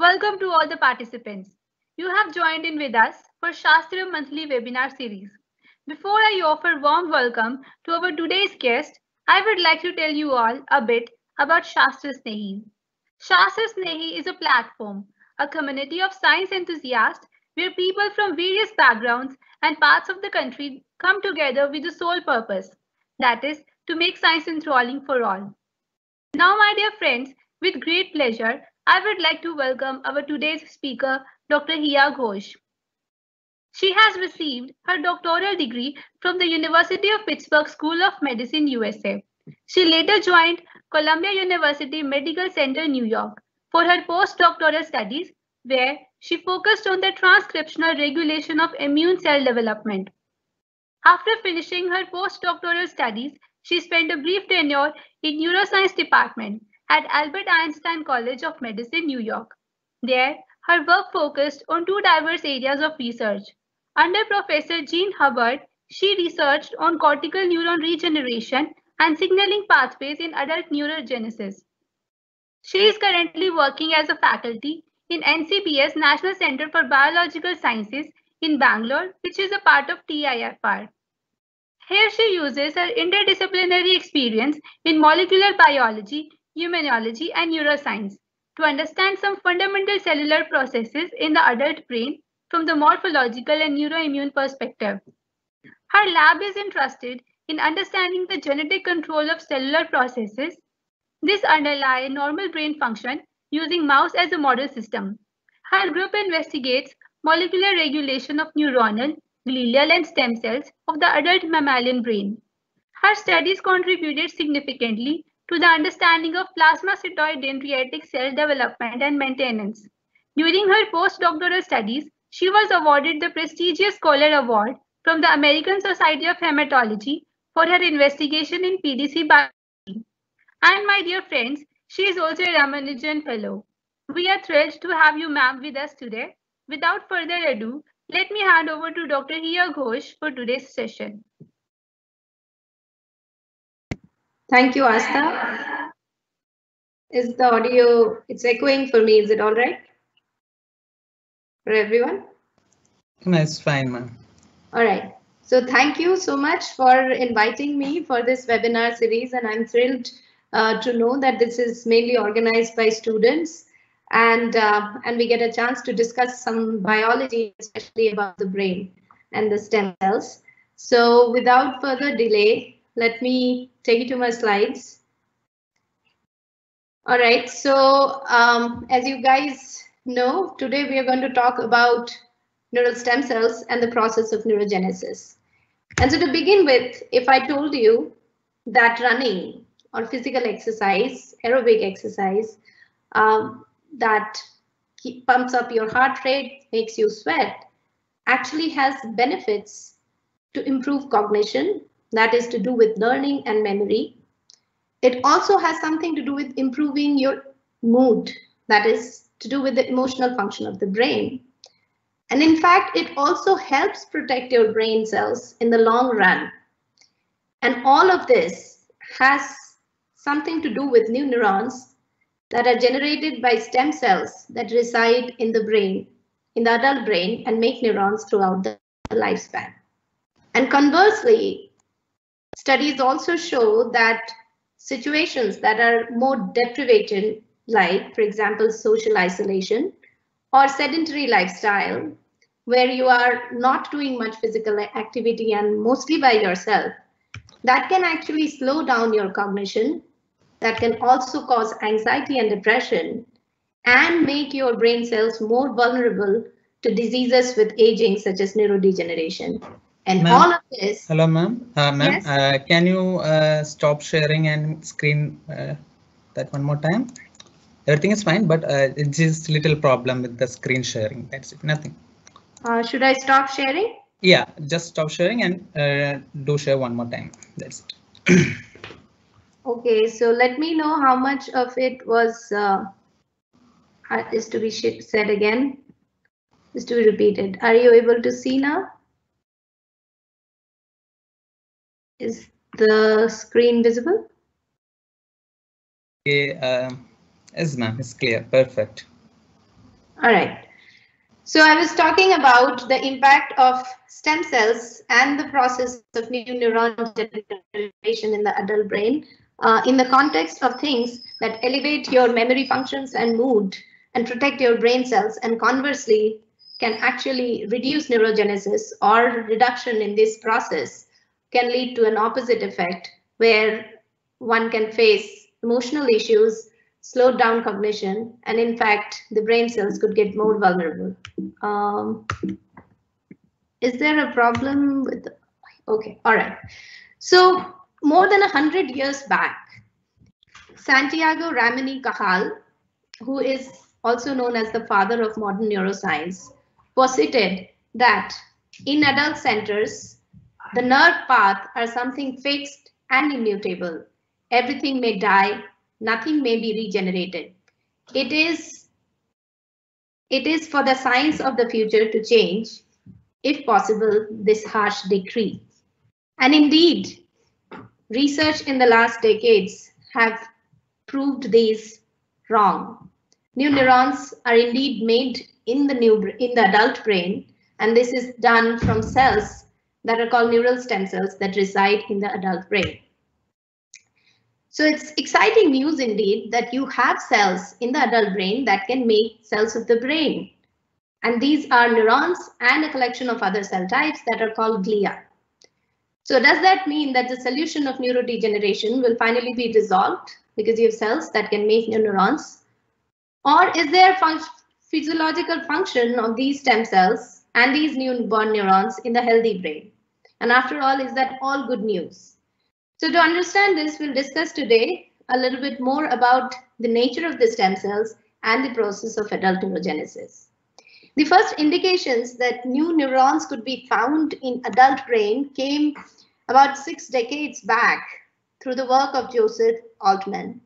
Welcome to all the participants. You have joined in with us for Shasthra monthly webinar series. Before I offer warm welcome to our today's guest, I would like to tell you all a bit about Shasthra Snehi. Shasthra Snehi is a platform, a community of science enthusiasts where people from various backgrounds and parts of the country come together with the sole purpose, that is, to make science enthralling for all. Now, my dear friends, with great pleasure, I would like to welcome our today's speaker, Dr. Hiyaa Ghosh. She has received her doctoral degree from the University of Pittsburgh School of Medicine, USA. She later joined Columbia University Medical Center, New York for her postdoctoral studies, where she focused on the transcriptional regulation of immune cell development. After finishing her postdoctoral studies, she spent a brief tenure in neuroscience department at Albert Einstein College of Medicine, New York. There, her work focused on two diverse areas of research. Under Professor Jean Hébert, she researched on cortical neuron regeneration and signaling pathways in adult neurogenesis. She is currently working as a faculty in NCBS National Center for Biological Sciences in Bangalore, which is a part of TIFR. Here she uses her interdisciplinary experience in molecular biology, immunology, and neuroscience to understand some fundamental cellular processes in the adult brain from the morphological and neuroimmune perspective. Her lab is interested in understanding the genetic control of cellular processes. This underlie normal brain function using mouse as a model system. Her group investigates molecular regulation of neuronal, glial, and stem cells of the adult mammalian brain. Her studies contributed significantly to the understanding of plasmacytoid dendritic cell development and maintenance. During her postdoctoral studies, she was awarded the prestigious Scholar Award from the American Society of Hematology for her investigation in PDC biology. And my dear friends, she is also a Ramanujan Fellow. We are thrilled to have you, ma'am, with us today. Without further ado, let me hand over to Dr. Hiyaa Ghosh for today's session. Thank you, Asta. Is the audio, it's echoing for me. Is it all right? For everyone? No, it's fine, ma'am. All right. So thank you so much for inviting me for this webinar series. And I'm thrilled uh, to know that this is mainly organized by students and uh, and we get a chance to discuss some biology, especially about the brain and the stem cells. So without further delay, let me take you to my slides. All right, so um, as you guys know, today we are going to talk about neural stem cells and the process of neurogenesis. And so to begin with, if I told you that running or physical exercise, aerobic exercise, um, that pumps up your heart rate, makes you sweat, actually has benefits to improve cognition, that is to do with learning and memory. It also has something to do with improving your mood, that is to do with the emotional function of the brain. And in fact, it also helps protect your brain cells in the long run. And all of this has something to do with new neurons that are generated by stem cells that reside in the brain, in the adult brain, and make neurons throughout the lifespan. And conversely, studies also show that situations that are more deprivation, like, for example, social isolation or sedentary lifestyle, where you are not doing much physical activity and mostly by yourself, that can actually slow down your cognition that can also cause anxiety and depression and make your brain cells more vulnerable to diseases with aging such as neurodegeneration. And all of this. Hello, ma'am. Uh, ma'am, yes? uh, can you uh, stop sharing and screen uh, that one more time? Everything is fine, but uh, it's just little problem with the screen sharing. That's it. Nothing. Uh, should I stop sharing? Yeah, just stop sharing and do share one more time. That's it. Okay, so let me know how much of it was uh, is to be said again, is to be repeated. Are you able to see now? Is the screen visible? Okay, uh, yes ma'am, it's clear, perfect. All right. So I was talking about the impact of stem cells and the process of new neuron generation in the adult brain uh, in the context of things that elevate your memory functions and mood and protect your brain cells and conversely can actually reduce neurogenesis or reduction in this process can lead to an opposite effect where one can face emotional issues slowed down cognition, and in fact, the brain cells could get more vulnerable. Um, is there a problem with okay, all right. So more than a hundred years back, Santiago Ramon y Cajal, who is also known as the father of modern neuroscience, posited that in adult centers, the nerve path are something fixed and immutable. Everything may die nothing may be regenerated. It is, it is for the science of the future to change, if possible, this harsh decree. And indeed, research in the last decades have proved these wrong. New neurons are indeed made in the new in the adult brain, and this is done from cells that are called neural stem cells that reside in the adult brain. So it's exciting news indeed that you have cells in the adult brain that can make cells of the brain. And these are neurons and a collection of other cell types that are called glia. So does that mean that the solution of neurodegeneration will finally be resolved because you have cells that can make new neurons? Or is there physiological function of these stem cells and these newborn neurons in the healthy brain? And after all, is that all good news? So to understand this, we'll discuss today a little bit more about the nature of the stem cells and the process of adult neurogenesis. The first indications that new neurons could be found in adult brain came about six decades back through the work of Joseph Altman.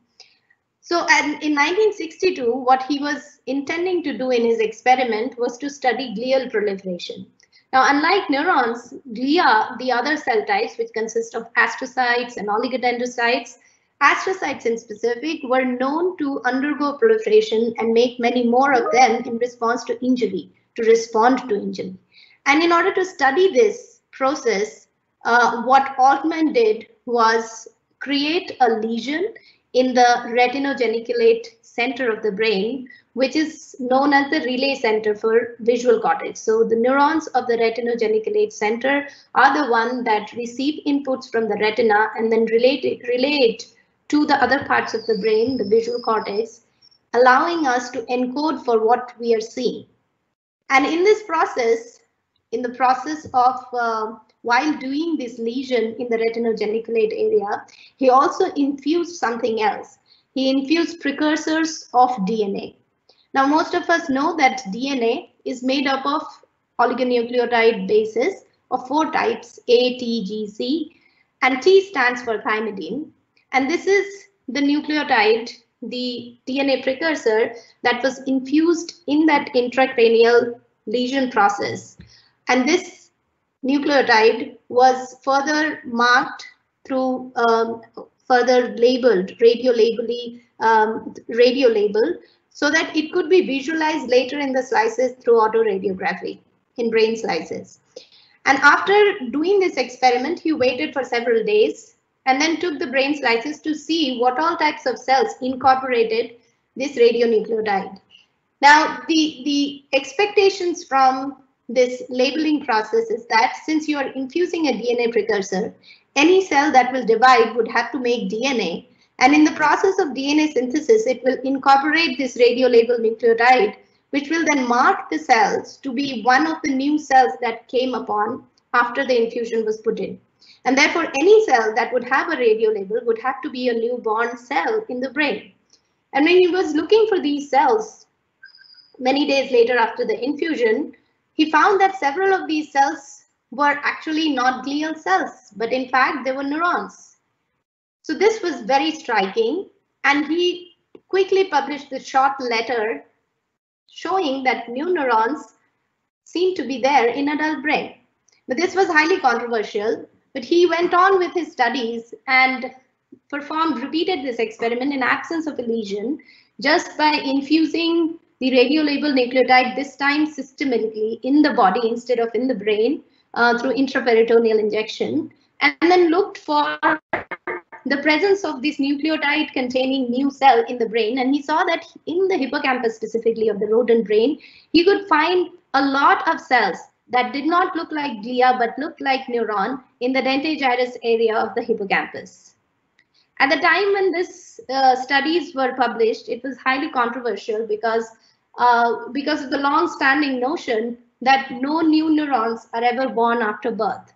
So in 1962, what he was intending to do in his experiment was to study glial proliferation. Now, unlike neurons, glia, the other cell types, which consist of astrocytes and oligodendrocytes, astrocytes in specific were known to undergo proliferation and make many more of them in response to injury, to respond to injury. And in order to study this process, uh, what Altman did was create a lesion in the retinogeniculate center of the brain, which is known as the relay center for visual cortex. So the neurons of the retinogeniculate center are the one that receive inputs from the retina and then relate it, relate to the other parts of the brain, the visual cortex, allowing us to encode for what we are seeing. And in this process, in the process of uh, while doing this lesion in the retinal retinogeniculate area, he also infused something else. He infused precursors of DNA. Now, most of us know that DNA is made up of oligonucleotide bases of four types, A, T, G, C, and T stands for thymidine. And this is the nucleotide, the DNA precursor that was infused in that intracranial lesion process. And this nucleotide was further marked through um, further labeled, radio labelly, um, radio label so that it could be visualized later in the slices through autoradiography in brain slices. And after doing this experiment, he waited for several days and then took the brain slices to see what all types of cells incorporated this radionucleotide. Now, the, the expectations from this labeling process is that since you are infusing a DNA precursor, any cell that will divide would have to make DNA and in the process of DNA synthesis, it will incorporate this radio-labeled nucleotide, which will then mark the cells to be one of the new cells that came upon after the infusion was put in. And therefore, any cell that would have a radio label would have to be a newborn cell in the brain. And when he was looking for these cells, many days later after the infusion, he found that several of these cells were actually not glial cells, but in fact, they were neurons. So this was very striking and he quickly published the short letter showing that new neurons seem to be there in adult brain. But this was highly controversial, but he went on with his studies and performed, repeated this experiment in absence of a lesion just by infusing the radiolabeled nucleotide, this time systematically in the body instead of in the brain uh, through intraperitoneal injection, and then looked for the presence of this nucleotide containing new cell in the brain. And he saw that in the hippocampus specifically of the rodent brain, he could find a lot of cells that did not look like glia but looked like neuron in the dentate gyrus area of the hippocampus. At the time when this uh, studies were published, it was highly controversial because uh, because of the long-standing notion that no new neurons are ever born after birth.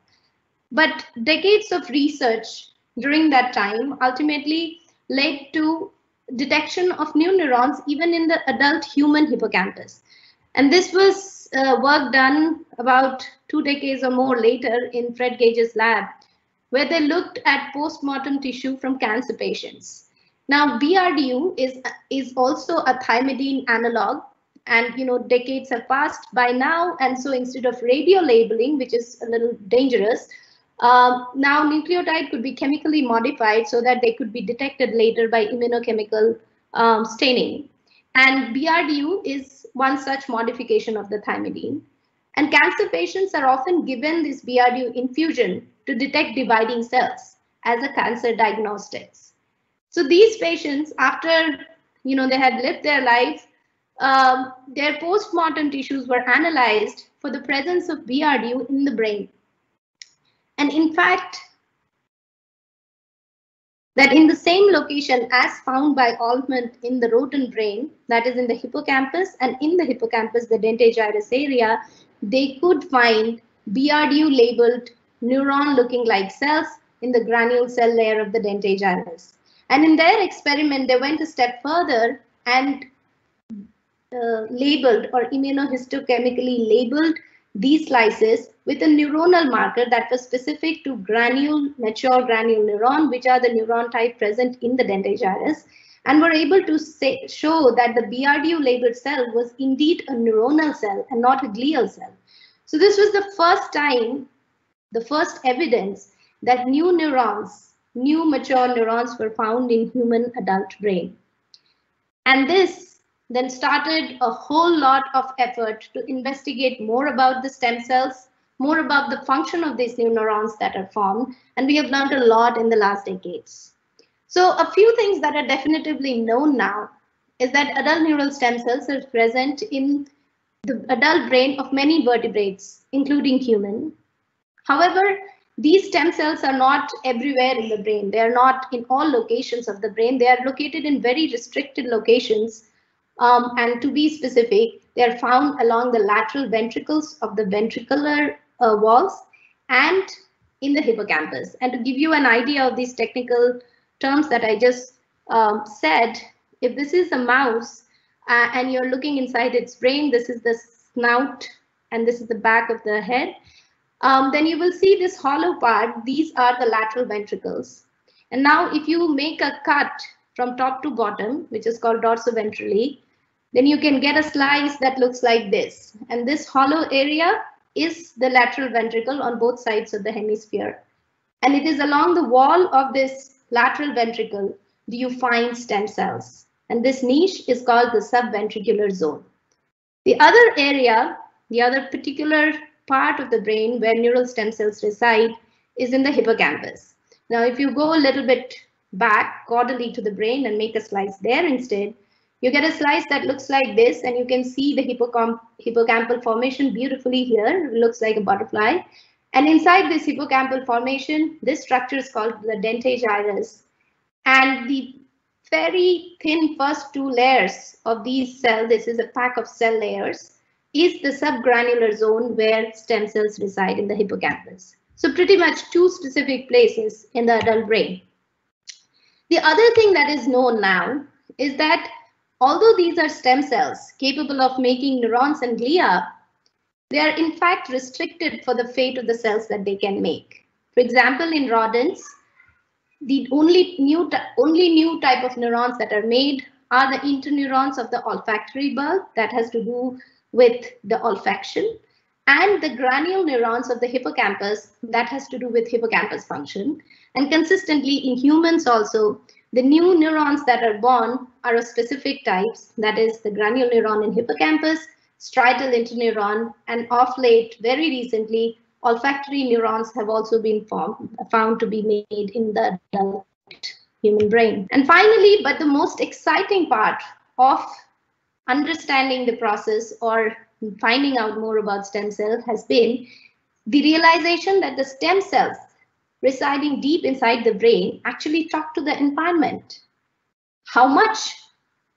But decades of research during that time ultimately led to detection of new neurons even in the adult human hippocampus. And this was uh, work done about two decades or more later in Fred Gage's lab, where they looked at post-mortem tissue from cancer patients. Now, BRDU is, is also a thymidine analog, and you know decades have passed by now, and so instead of radio labeling, which is a little dangerous, um, now nucleotide could be chemically modified so that they could be detected later by immunochemical um, staining. And BRDU is one such modification of the thymidine. And cancer patients are often given this BRDU infusion to detect dividing cells as a cancer diagnostics. So these patients, after you know they had lived their life, um, their post-mortem tissues were analyzed for the presence of BRDU in the brain. And in fact, that in the same location as found by Altman in the rodent brain, that is in the hippocampus and in the hippocampus, the dentate gyrus area, they could find BRDU labeled neuron looking like cells in the granule cell layer of the dentate gyrus. And in their experiment, they went a step further and uh, labeled or immunohistochemically labeled these slices with a neuronal marker that was specific to granule, mature granule neuron, which are the neuron type present in the dentate gyrus, and were able to say, show that the BRDU labeled cell was indeed a neuronal cell and not a glial cell. So this was the first time, the first evidence that new neurons, new mature neurons were found in human adult brain. And this then started a whole lot of effort to investigate more about the stem cells, more about the function of these new neurons that are formed, and we have learned a lot in the last decades. So a few things that are definitively known now is that adult neural stem cells are present in the adult brain of many vertebrates, including human. However, these stem cells are not everywhere in the brain. They are not in all locations of the brain. They are located in very restricted locations um, and to be specific, they are found along the lateral ventricles of the ventricular uh, walls and in the hippocampus. And to give you an idea of these technical terms that I just um, said, if this is a mouse uh, and you're looking inside its brain, this is the snout and this is the back of the head, um, then you will see this hollow part. These are the lateral ventricles. And now if you make a cut from top to bottom, which is called dorsoventrally, then you can get a slice that looks like this. And this hollow area is the lateral ventricle on both sides of the hemisphere. And it is along the wall of this lateral ventricle do you find stem cells. And this niche is called the subventricular zone. The other area, the other particular part of the brain where neural stem cells reside is in the hippocampus. Now, if you go a little bit back caudally to the brain and make a slice there instead, you get a slice that looks like this and you can see the hippocamp hippocampal formation beautifully here. It looks like a butterfly. And inside this hippocampal formation, this structure is called the dentate gyrus. And the very thin first two layers of these cells, this is a pack of cell layers, is the subgranular zone where stem cells reside in the hippocampus. So pretty much two specific places in the adult brain. The other thing that is known now is that Although these are stem cells capable of making neurons and glia, they are in fact restricted for the fate of the cells that they can make. For example, in rodents, the only new, only new type of neurons that are made are the interneurons of the olfactory bulb that has to do with the olfaction. and the granule neurons of the hippocampus that has to do with hippocampus function. And consistently in humans also, the new neurons that are born are of specific types, that is the granule neuron in hippocampus, striatal interneuron, and of late, very recently, olfactory neurons have also been formed, found to be made in the adult human brain. And finally, but the most exciting part of understanding the process or finding out more about stem cells has been the realization that the stem cells residing deep inside the brain actually talk to the environment. How much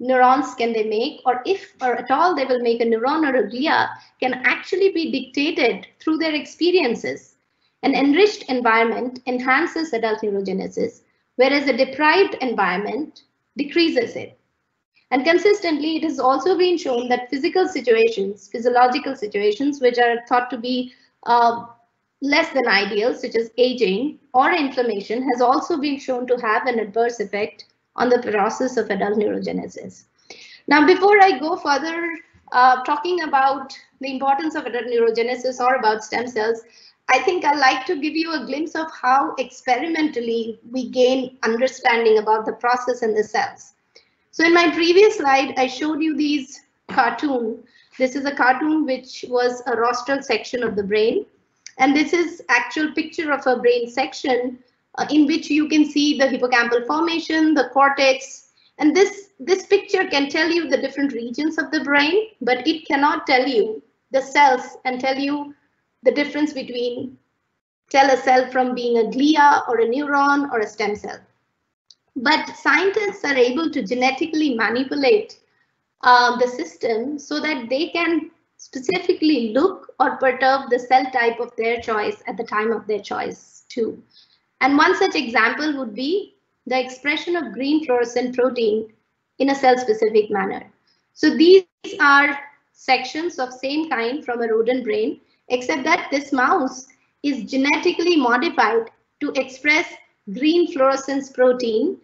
neurons can they make or if or at all they will make a neuron or a glia can actually be dictated through their experiences. An enriched environment enhances adult neurogenesis, whereas a deprived environment decreases it. And consistently, it has also been shown that physical situations, physiological situations, which are thought to be uh, less than ideal, such as aging or inflammation, has also been shown to have an adverse effect on the process of adult neurogenesis. Now, before I go further uh, talking about the importance of adult neurogenesis or about stem cells, I think I'd like to give you a glimpse of how experimentally we gain understanding about the process and the cells. So in my previous slide, I showed you these cartoon. This is a cartoon which was a rostral section of the brain. And this is actual picture of a brain section uh, in which you can see the hippocampal formation, the cortex. And this, this picture can tell you the different regions of the brain, but it cannot tell you the cells and tell you the difference between tell a cell from being a glia or a neuron or a stem cell. But scientists are able to genetically manipulate uh, the system so that they can specifically look or perturb the cell type of their choice at the time of their choice too. And one such example would be the expression of green fluorescent protein in a cell specific manner. So these are sections of same kind from a rodent brain, except that this mouse is genetically modified to express green fluorescence protein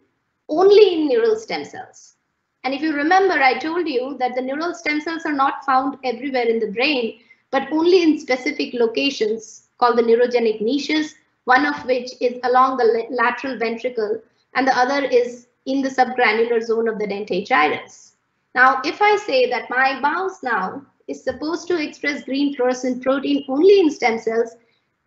only in neural stem cells. And if you remember, I told you that the neural stem cells are not found everywhere in the brain, but only in specific locations called the neurogenic niches, one of which is along the lateral ventricle and the other is in the subgranular zone of the dentate gyrus. Now, if I say that my mouse now is supposed to express green fluorescent protein only in stem cells,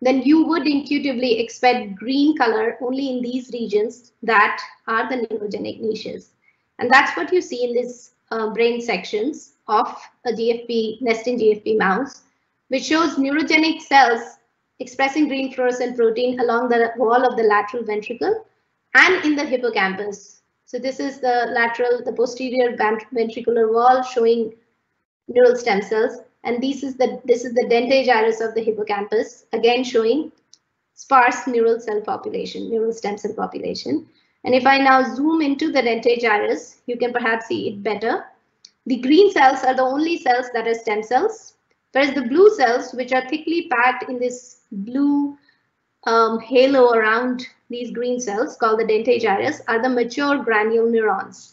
then you would intuitively expect green color only in these regions that are the neurogenic niches. And that's what you see in these uh, brain sections of a GFP, nestin GFP mouse, which shows neurogenic cells expressing green fluorescent protein along the wall of the lateral ventricle and in the hippocampus. So this is the lateral, the posterior ventricular wall showing neural stem cells. And this is the this is the dentate gyrus of the hippocampus, again showing sparse neural cell population, neural stem cell population. And if I now zoom into the dentate gyrus, you can perhaps see it better. The green cells are the only cells that are stem cells, whereas the blue cells, which are thickly packed in this blue um, halo around these green cells called the dentate gyrus, are the mature granule neurons.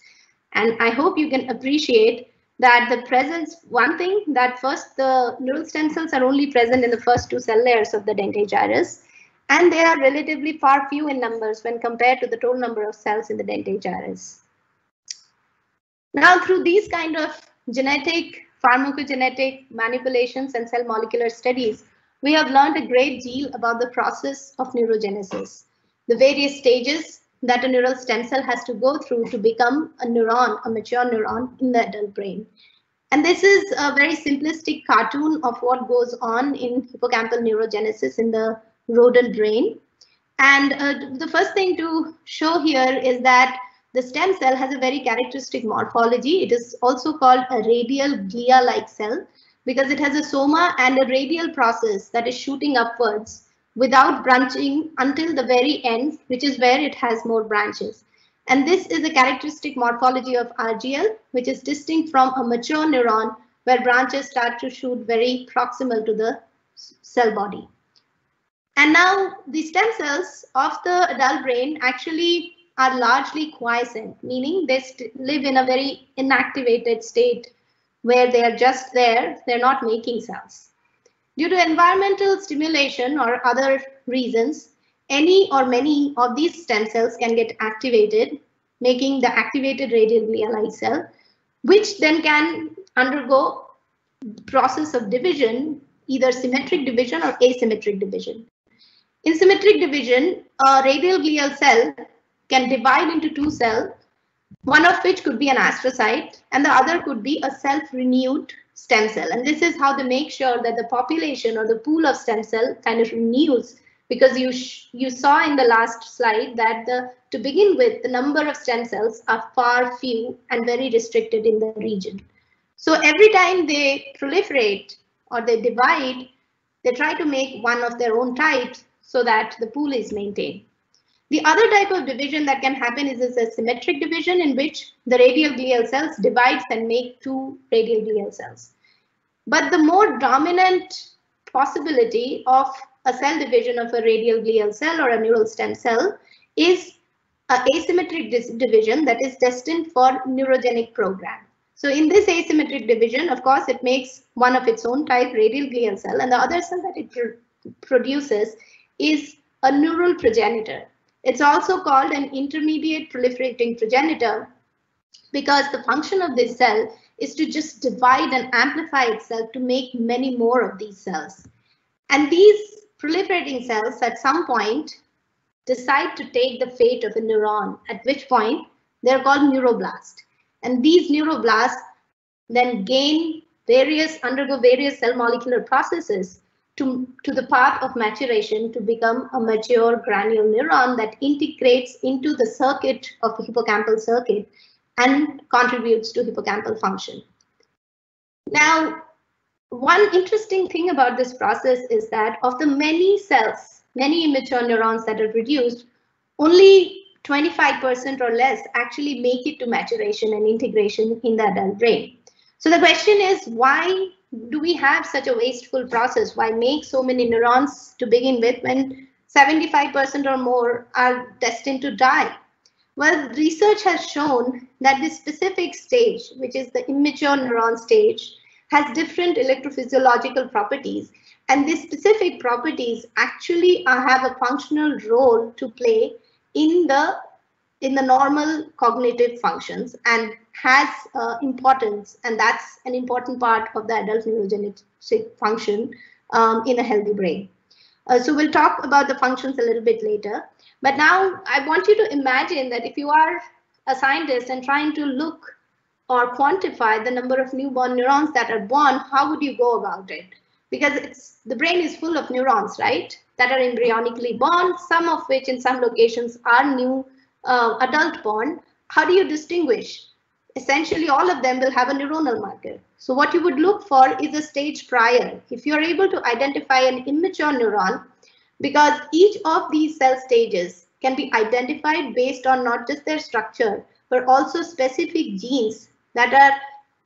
And I hope you can appreciate that the presence, one thing that first the neural stem cells are only present in the first two cell layers of the dentate gyrus, and they are relatively far few in numbers when compared to the total number of cells in the dentate gyrus. Now, through these kind of genetic, pharmacogenetic manipulations and cell molecular studies, we have learned a great deal about the process of neurogenesis, the various stages that a neural stem cell has to go through to become a neuron, a mature neuron in the adult brain. And this is a very simplistic cartoon of what goes on in hippocampal neurogenesis in the rodent brain. And uh, the first thing to show here is that the stem cell has a very characteristic morphology. It is also called a radial glia-like cell because it has a soma and a radial process that is shooting upwards without branching until the very end, which is where it has more branches. And this is a characteristic morphology of RGL, which is distinct from a mature neuron where branches start to shoot very proximal to the cell body. And now the stem cells of the adult brain actually are largely quiescent, meaning they live in a very inactivated state where they are just there, they're not making cells. Due to environmental stimulation or other reasons, any or many of these stem cells can get activated, making the activated radial glial cell, which then can undergo process of division, either symmetric division or asymmetric division. In symmetric division, a radial glial cell can divide into two cells, one of which could be an astrocyte and the other could be a self-renewed stem cell. And this is how they make sure that the population or the pool of stem cell kind of renews because you you saw in the last slide that the to begin with the number of stem cells are far few and very restricted in the region. So every time they proliferate or they divide, they try to make one of their own types so that the pool is maintained. The other type of division that can happen is, a symmetric division in which the radial glial cells divides and make two radial glial cells. But the more dominant possibility of a cell division of a radial glial cell or a neural stem cell is a asymmetric division that is destined for neurogenic program. So in this asymmetric division, of course, it makes one of its own type radial glial cell and the other cell that it pr produces is a neural progenitor. It's also called an intermediate proliferating progenitor because the function of this cell is to just divide and amplify itself to make many more of these cells. And these proliferating cells at some point decide to take the fate of a neuron, at which point they're called neuroblasts. And these neuroblasts then gain various, undergo various cell molecular processes to, to the path of maturation to become a mature granule neuron that integrates into the circuit of the hippocampal circuit and contributes to hippocampal function. Now, one interesting thing about this process is that of the many cells, many immature neurons that are produced, only 25% or less actually make it to maturation and integration in the adult brain. So the question is, why do we have such a wasteful process? Why make so many neurons to begin with when 75% or more are destined to die? Well, research has shown that this specific stage, which is the immature neuron stage, has different electrophysiological properties. And these specific properties actually have a functional role to play in the in the normal cognitive functions and has uh, importance and that's an important part of the adult neurogenic function um, in a healthy brain. Uh, so we'll talk about the functions a little bit later. But now I want you to imagine that if you are a scientist and trying to look or quantify the number of newborn neurons that are born, how would you go about it? Because it's the brain is full of neurons, right? That are embryonically born, some of which in some locations are new uh, adult born, how do you distinguish? Essentially, all of them will have a neuronal marker. So what you would look for is a stage prior. If you're able to identify an immature neuron, because each of these cell stages can be identified based on not just their structure, but also specific genes that are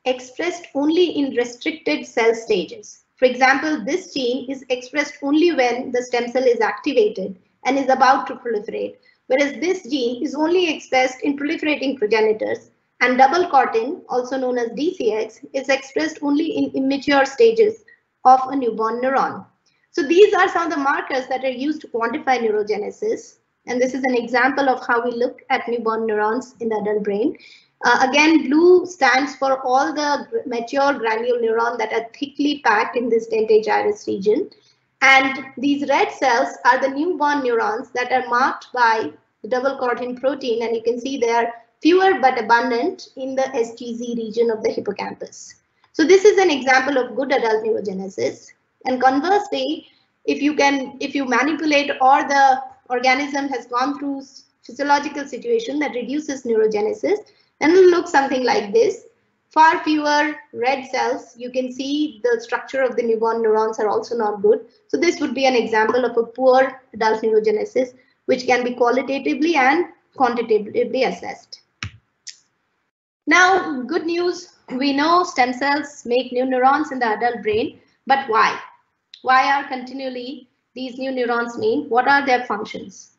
expressed only in restricted cell stages. For example, this gene is expressed only when the stem cell is activated and is about to proliferate, whereas this gene is only expressed in proliferating progenitors and double cortin, also known as DCX, is expressed only in immature stages of a newborn neuron. So these are some of the markers that are used to quantify neurogenesis. And this is an example of how we look at newborn neurons in the adult brain. Uh, again, blue stands for all the mature granule neuron that are thickly packed in this dentate gyrus region. And these red cells are the newborn neurons that are marked by the double cortin protein. And you can see they are fewer but abundant in the SGZ region of the hippocampus. So this is an example of good adult neurogenesis. And conversely, if you can, if you manipulate or the organism has gone through physiological situation that reduces neurogenesis, then it will look something like this. Far fewer red cells. You can see the structure of the newborn neurons are also not good. So this would be an example of a poor adult neurogenesis, which can be qualitatively and quantitatively assessed. Now, good news, we know stem cells make new neurons in the adult brain, but why? Why are continually these new neurons made? What are their functions?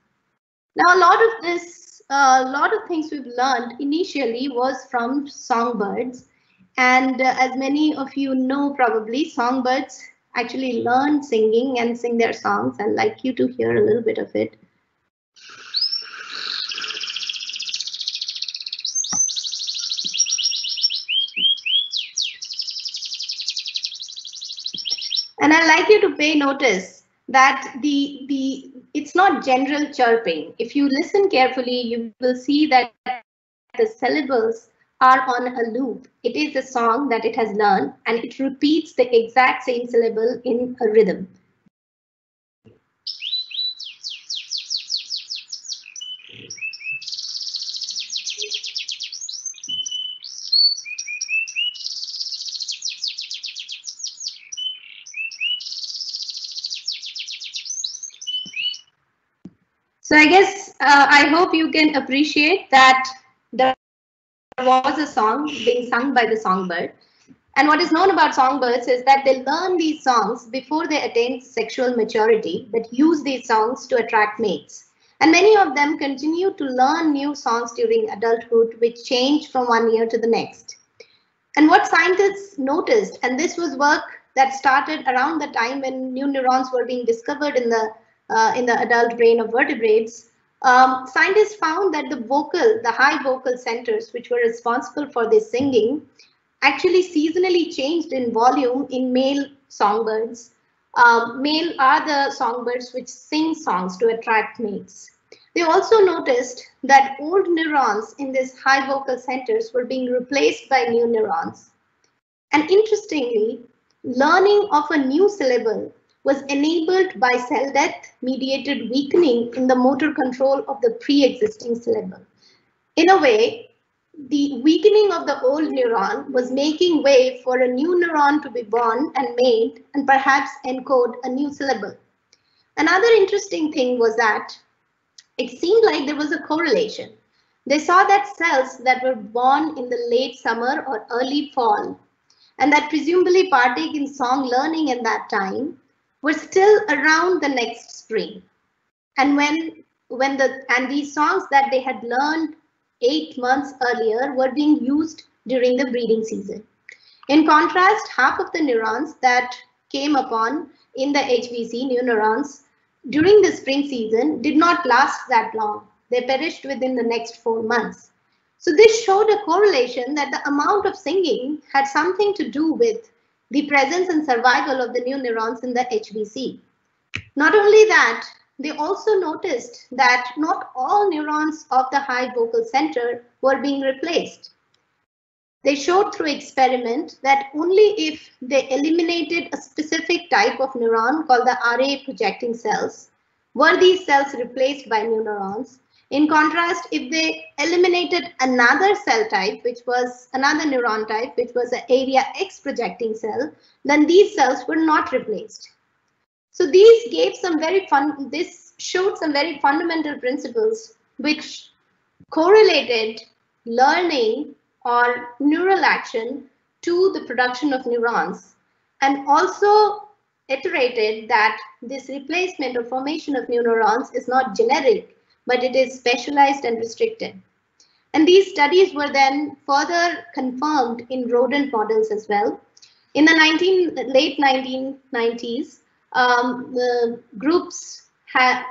Now, a lot of this, a lot of things we've learned initially was from songbirds. And uh, as many of you know, probably songbirds actually learn singing and sing their songs. I'd like you to hear a little bit of it. And I'd like you to pay notice that the, the it's not general chirping. If you listen carefully, you will see that the syllables are on a loop. It is a song that it has learned and it repeats the exact same syllable in a rhythm. So I guess uh, I hope you can appreciate that there was a song being sung by the songbird. And what is known about songbirds is that they learn these songs before they attain sexual maturity, but use these songs to attract mates. And many of them continue to learn new songs during adulthood, which change from one year to the next. And what scientists noticed, and this was work that started around the time when new neurons were being discovered in the uh, in the adult brain of vertebrates, um, scientists found that the vocal, the high vocal centers, which were responsible for this singing, actually seasonally changed in volume in male songbirds. Um, male are the songbirds which sing songs to attract mates. They also noticed that old neurons in these high vocal centers were being replaced by new neurons. And interestingly, learning of a new syllable was enabled by cell death mediated weakening in the motor control of the pre-existing syllable. In a way, the weakening of the old neuron was making way for a new neuron to be born and made and perhaps encode a new syllable. Another interesting thing was that it seemed like there was a correlation. They saw that cells that were born in the late summer or early fall and that presumably partake in song learning in that time were still around the next spring. And when when the and these songs that they had learned eight months earlier were being used during the breeding season. In contrast, half of the neurons that came upon in the HVC, new neurons, during the spring season did not last that long. They perished within the next four months. So this showed a correlation that the amount of singing had something to do with the presence and survival of the new neurons in the HVC. Not only that, they also noticed that not all neurons of the high vocal center were being replaced. They showed through experiment that only if they eliminated a specific type of neuron called the RA projecting cells, were these cells replaced by new neurons in contrast, if they eliminated another cell type, which was another neuron type, which was an area X projecting cell, then these cells were not replaced. So these gave some very fun, this showed some very fundamental principles which correlated learning or neural action to the production of neurons and also iterated that this replacement or formation of new neurons is not generic but it is specialized and restricted. And these studies were then further confirmed in rodent models as well. In the 19, late 1990s, um, groups had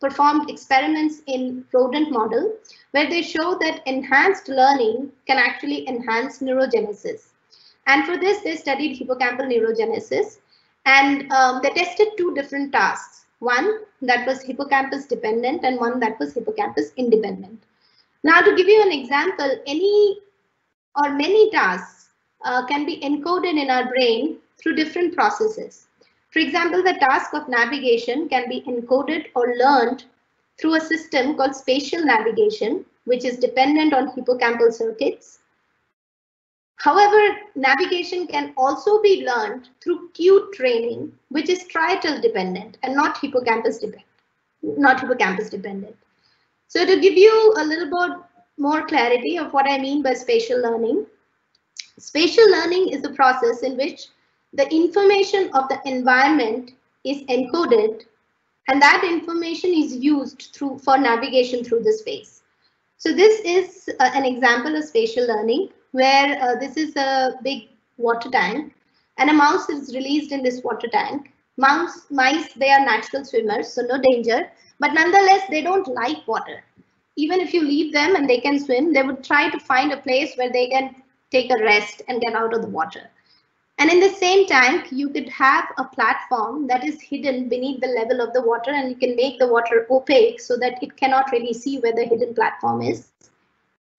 performed experiments in rodent model where they show that enhanced learning can actually enhance neurogenesis. And for this, they studied hippocampal neurogenesis and um, they tested two different tasks one that was hippocampus dependent and one that was hippocampus independent. Now to give you an example, any or many tasks uh, can be encoded in our brain through different processes. For example, the task of navigation can be encoded or learned through a system called spatial navigation, which is dependent on hippocampal circuits However, navigation can also be learned through cue training, which is striatal dependent and not hippocampus dependent, not hippocampus dependent. So to give you a little bit more clarity of what I mean by spatial learning, spatial learning is a process in which the information of the environment is encoded and that information is used through for navigation through the space. So this is uh, an example of spatial learning where uh, this is a big water tank and a mouse is released in this water tank. Mouse, mice, they are natural swimmers, so no danger, but nonetheless, they don't like water. Even if you leave them and they can swim, they would try to find a place where they can take a rest and get out of the water. And in the same tank, you could have a platform that is hidden beneath the level of the water and you can make the water opaque so that it cannot really see where the hidden platform is.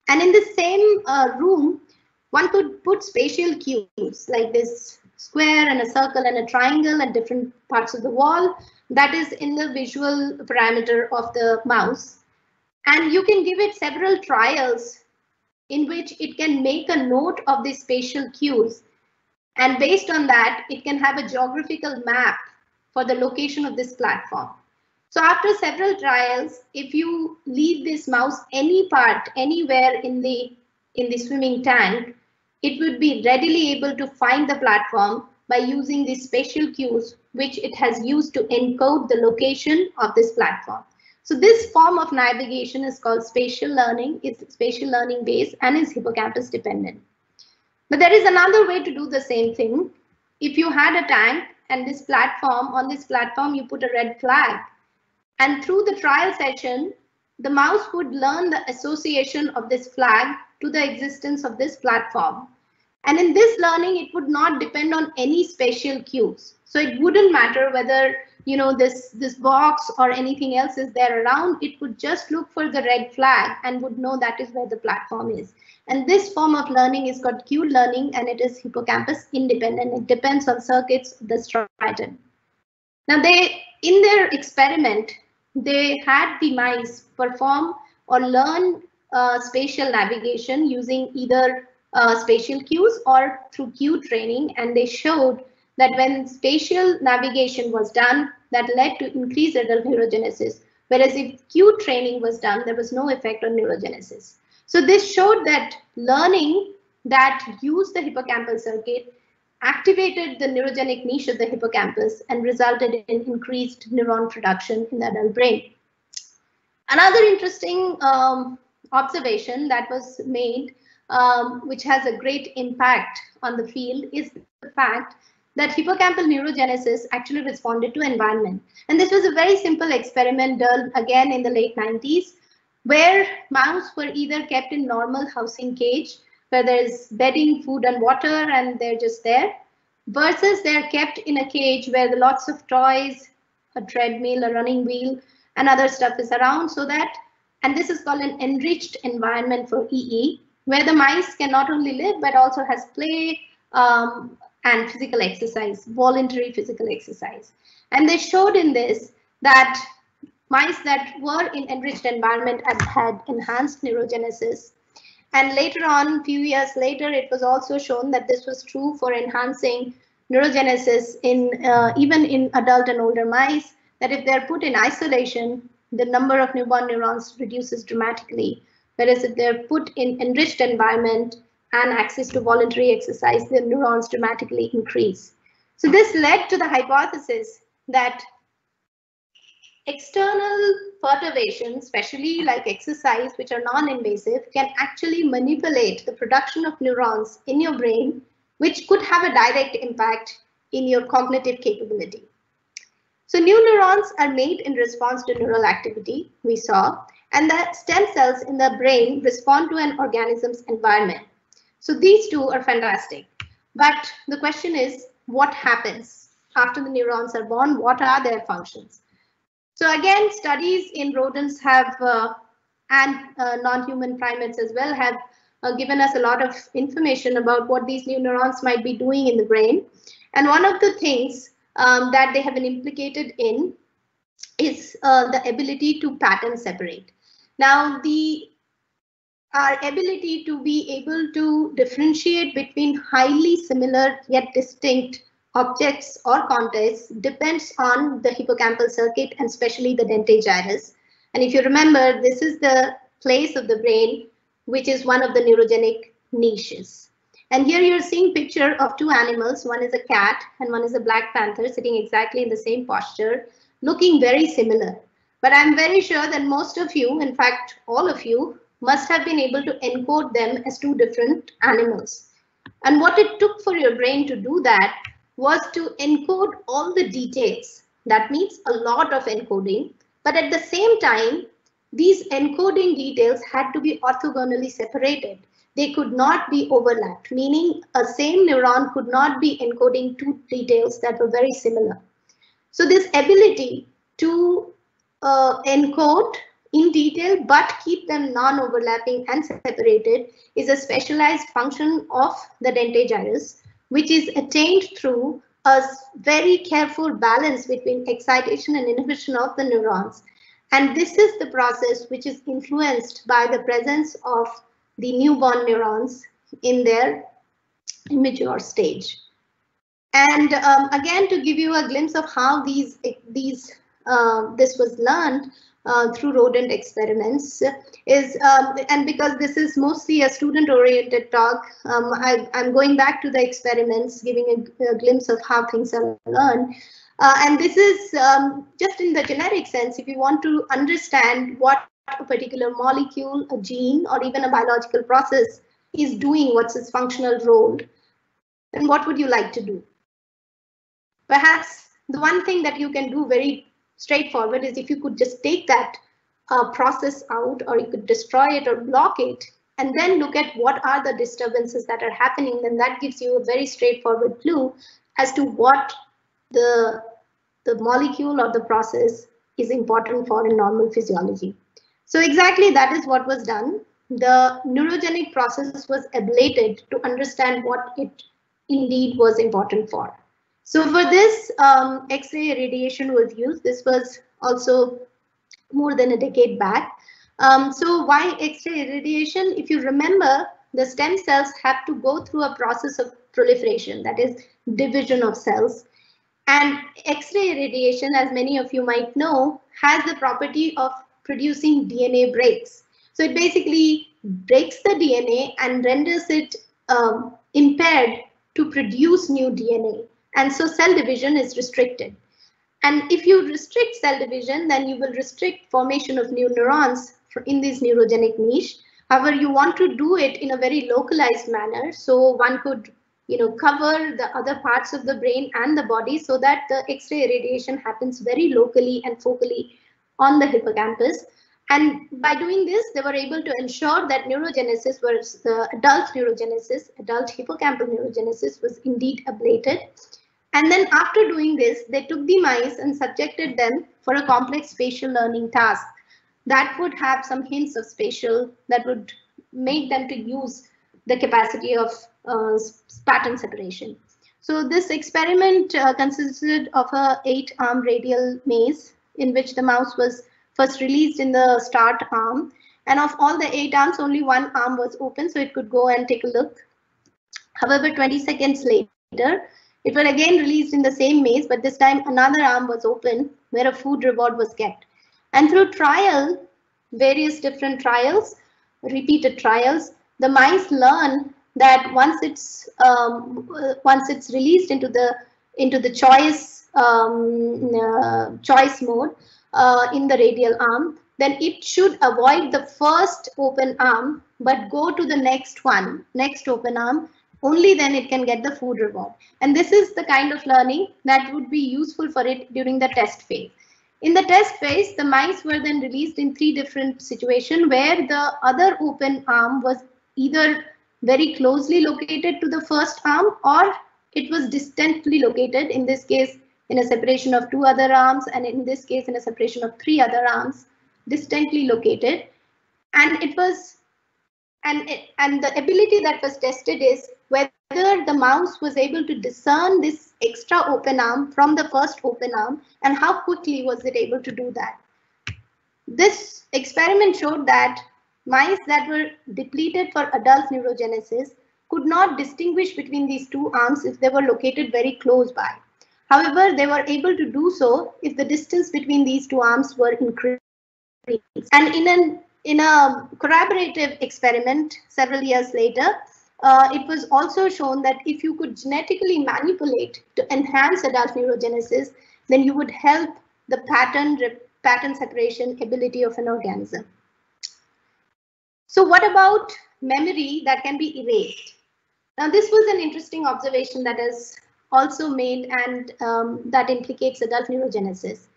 And in the same uh, room, one could put spatial cues like this square and a circle and a triangle at different parts of the wall. That is in the visual parameter of the mouse. And you can give it several trials in which it can make a note of the spatial cues. And based on that, it can have a geographical map for the location of this platform. So after several trials, if you leave this mouse any part, anywhere in the, in the swimming tank, it would be readily able to find the platform by using the spatial cues, which it has used to encode the location of this platform. So this form of navigation is called spatial learning. It's spatial learning based and is hippocampus dependent. But there is another way to do the same thing. If you had a tank and this platform, on this platform, you put a red flag. And through the trial session, the mouse would learn the association of this flag to the existence of this platform. And in this learning, it would not depend on any spatial cues. So it wouldn't matter whether you know this this box or anything else is there around it would just look for the red flag and would know that is where the platform is and this form of learning is called cue learning and it is hippocampus independent it depends on circuits the striatum now they in their experiment they had the mice perform or learn uh, spatial navigation using either uh, spatial cues or through cue training and they showed that when spatial navigation was done, that led to increased adult neurogenesis. Whereas if cue training was done, there was no effect on neurogenesis. So this showed that learning that used the hippocampal circuit activated the neurogenic niche of the hippocampus and resulted in increased neuron production in the adult brain. Another interesting um, observation that was made, um, which has a great impact on the field, is the fact that hippocampal neurogenesis actually responded to environment. And this was a very simple experiment done again in the late 90s, where mouse were either kept in normal housing cage, where there's bedding, food and water, and they're just there, versus they're kept in a cage where the lots of toys, a treadmill, a running wheel, and other stuff is around so that, and this is called an enriched environment for EE, where the mice can not only live, but also has play, um, and physical exercise, voluntary physical exercise. And they showed in this that mice that were in enriched environment had, had enhanced neurogenesis. And later on, few years later, it was also shown that this was true for enhancing neurogenesis in uh, even in adult and older mice, that if they're put in isolation, the number of newborn neurons reduces dramatically. Whereas if they're put in enriched environment, and access to voluntary exercise, the neurons dramatically increase. So this led to the hypothesis that external perturbation, especially like exercise, which are non-invasive, can actually manipulate the production of neurons in your brain, which could have a direct impact in your cognitive capability. So new neurons are made in response to neural activity, we saw, and the stem cells in the brain respond to an organism's environment. So these two are fantastic. But the question is, what happens after the neurons are born? What are their functions? So again, studies in rodents have, uh, and uh, non-human primates as well, have uh, given us a lot of information about what these new neurons might be doing in the brain. And one of the things um, that they have been implicated in is uh, the ability to pattern separate. Now, the our ability to be able to differentiate between highly similar yet distinct objects or contexts depends on the hippocampal circuit and especially the dentate gyrus. And if you remember, this is the place of the brain, which is one of the neurogenic niches. And here you're seeing picture of two animals. One is a cat and one is a black panther sitting exactly in the same posture, looking very similar. But I'm very sure that most of you, in fact, all of you, must have been able to encode them as two different animals. And what it took for your brain to do that was to encode all the details. That means a lot of encoding. But at the same time, these encoding details had to be orthogonally separated. They could not be overlapped, meaning a same neuron could not be encoding two details that were very similar. So this ability to uh, encode in detail but keep them non-overlapping and separated is a specialized function of the dentate gyrus, which is attained through a very careful balance between excitation and inhibition of the neurons. And this is the process which is influenced by the presence of the newborn neurons in their immature stage. And um, again, to give you a glimpse of how these, these uh, this was learned, uh, through rodent experiments is um, and because this is mostly a student oriented talk um, I, am going back to the experiments giving a, a glimpse of how things are learned. Uh, and this is um, just in the generic sense if you want to understand what a particular molecule a gene or even a biological process is doing what's its functional role then what would you like to do? Perhaps the one thing that you can do very straightforward is if you could just take that uh, process out or you could destroy it or block it and then look at what are the disturbances that are happening, then that gives you a very straightforward clue as to what the, the molecule or the process is important for in normal physiology. So exactly that is what was done. The neurogenic process was ablated to understand what it indeed was important for. So for this, um, X-ray radiation was used. This was also more than a decade back. Um, so why X-ray radiation? If you remember, the stem cells have to go through a process of proliferation, that is division of cells. And X-ray radiation, as many of you might know, has the property of producing DNA breaks. So it basically breaks the DNA and renders it um, impaired to produce new DNA. And so cell division is restricted. And if you restrict cell division, then you will restrict formation of new neurons in this neurogenic niche. However, you want to do it in a very localized manner. So one could you know, cover the other parts of the brain and the body so that the X-ray irradiation happens very locally and focally on the hippocampus. And by doing this, they were able to ensure that neurogenesis was the adult neurogenesis, adult hippocampal neurogenesis was indeed ablated. And then after doing this, they took the mice and subjected them for a complex spatial learning task that would have some hints of spatial that would make them to use the capacity of uh, pattern separation. So this experiment uh, consisted of a eight arm radial maze in which the mouse was first released in the start arm. And of all the eight arms, only one arm was open, so it could go and take a look. However, 20 seconds later, it was again released in the same maze, but this time another arm was open where a food reward was kept. And through trial, various different trials, repeated trials, the mice learn that once it's um, once it's released into the into the choice um, uh, choice mode uh, in the radial arm, then it should avoid the first open arm but go to the next one, next open arm only then it can get the food reward. And this is the kind of learning that would be useful for it during the test phase. In the test phase, the mice were then released in three different situations where the other open arm was either very closely located to the first arm or it was distantly located, in this case, in a separation of two other arms, and in this case, in a separation of three other arms, distantly located. And it was and it, and the ability that was tested is whether the mouse was able to discern this extra open arm from the first open arm and how quickly was it able to do that. This experiment showed that mice that were depleted for adult neurogenesis could not distinguish between these two arms if they were located very close by. However, they were able to do so if the distance between these two arms were increased. And in an in a corroborative experiment several years later, uh, it was also shown that if you could genetically manipulate to enhance adult neurogenesis, then you would help the pattern pattern separation ability of an organism. So what about memory that can be erased? Now, this was an interesting observation that is also made and um, that implicates adult neurogenesis.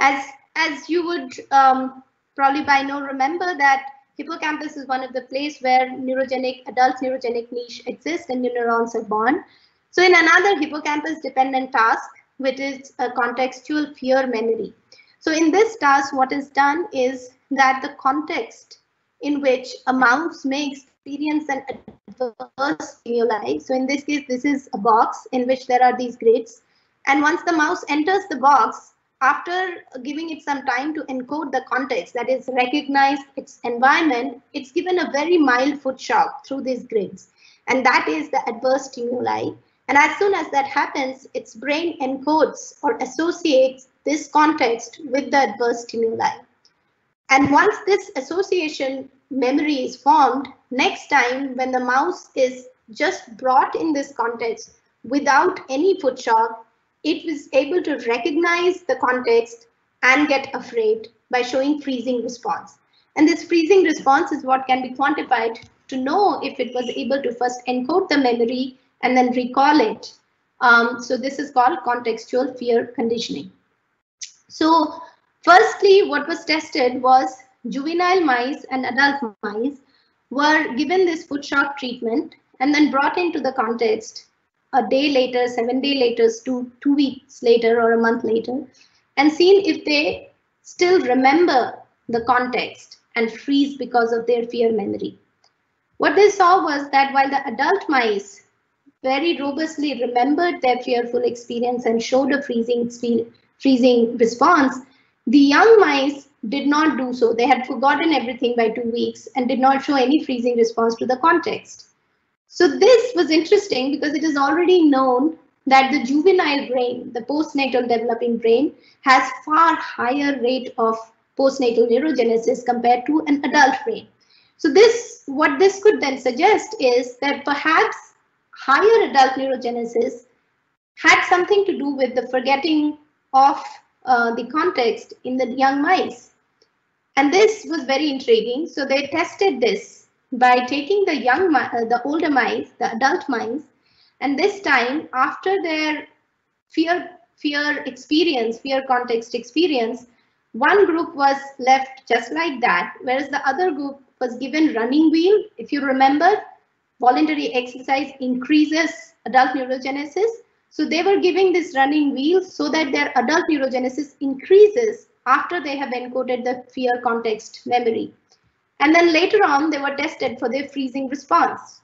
As, as you would um, probably by now remember that hippocampus is one of the place where neurogenic adult neurogenic niche exists and new neurons are born. So in another hippocampus dependent task, which is a contextual fear memory. So in this task, what is done is that the context in which a mouse may experience an adverse stimuli. So in this case, this is a box in which there are these grids. And once the mouse enters the box, after giving it some time to encode the context, that is recognize its environment, it's given a very mild foot shock through these grids. And that is the adverse stimuli. And as soon as that happens, its brain encodes or associates this context with the adverse stimuli. And once this association memory is formed, next time when the mouse is just brought in this context without any foot shock, it was able to recognize the context and get afraid by showing freezing response. And this freezing response is what can be quantified to know if it was able to first encode the memory and then recall it. Um, so this is called contextual fear conditioning. So firstly, what was tested was juvenile mice and adult mice were given this foot shock treatment and then brought into the context a day later, seven day later, two, two weeks later or a month later, and seen if they still remember the context and freeze because of their fear memory. What they saw was that while the adult mice very robustly remembered their fearful experience and showed a freezing, freezing response, the young mice did not do so. They had forgotten everything by two weeks and did not show any freezing response to the context. So this was interesting because it is already known that the juvenile brain, the postnatal developing brain, has far higher rate of postnatal neurogenesis compared to an adult brain. So this, what this could then suggest is that perhaps higher adult neurogenesis had something to do with the forgetting of uh, the context in the young mice. And this was very intriguing. So they tested this by taking the young, uh, the older mice, the adult mice, and this time after their fear, fear experience, fear context experience, one group was left just like that, whereas the other group was given running wheel. If you remember, voluntary exercise increases adult neurogenesis. So they were giving this running wheel so that their adult neurogenesis increases after they have encoded the fear context memory. And then later on, they were tested for their freezing response.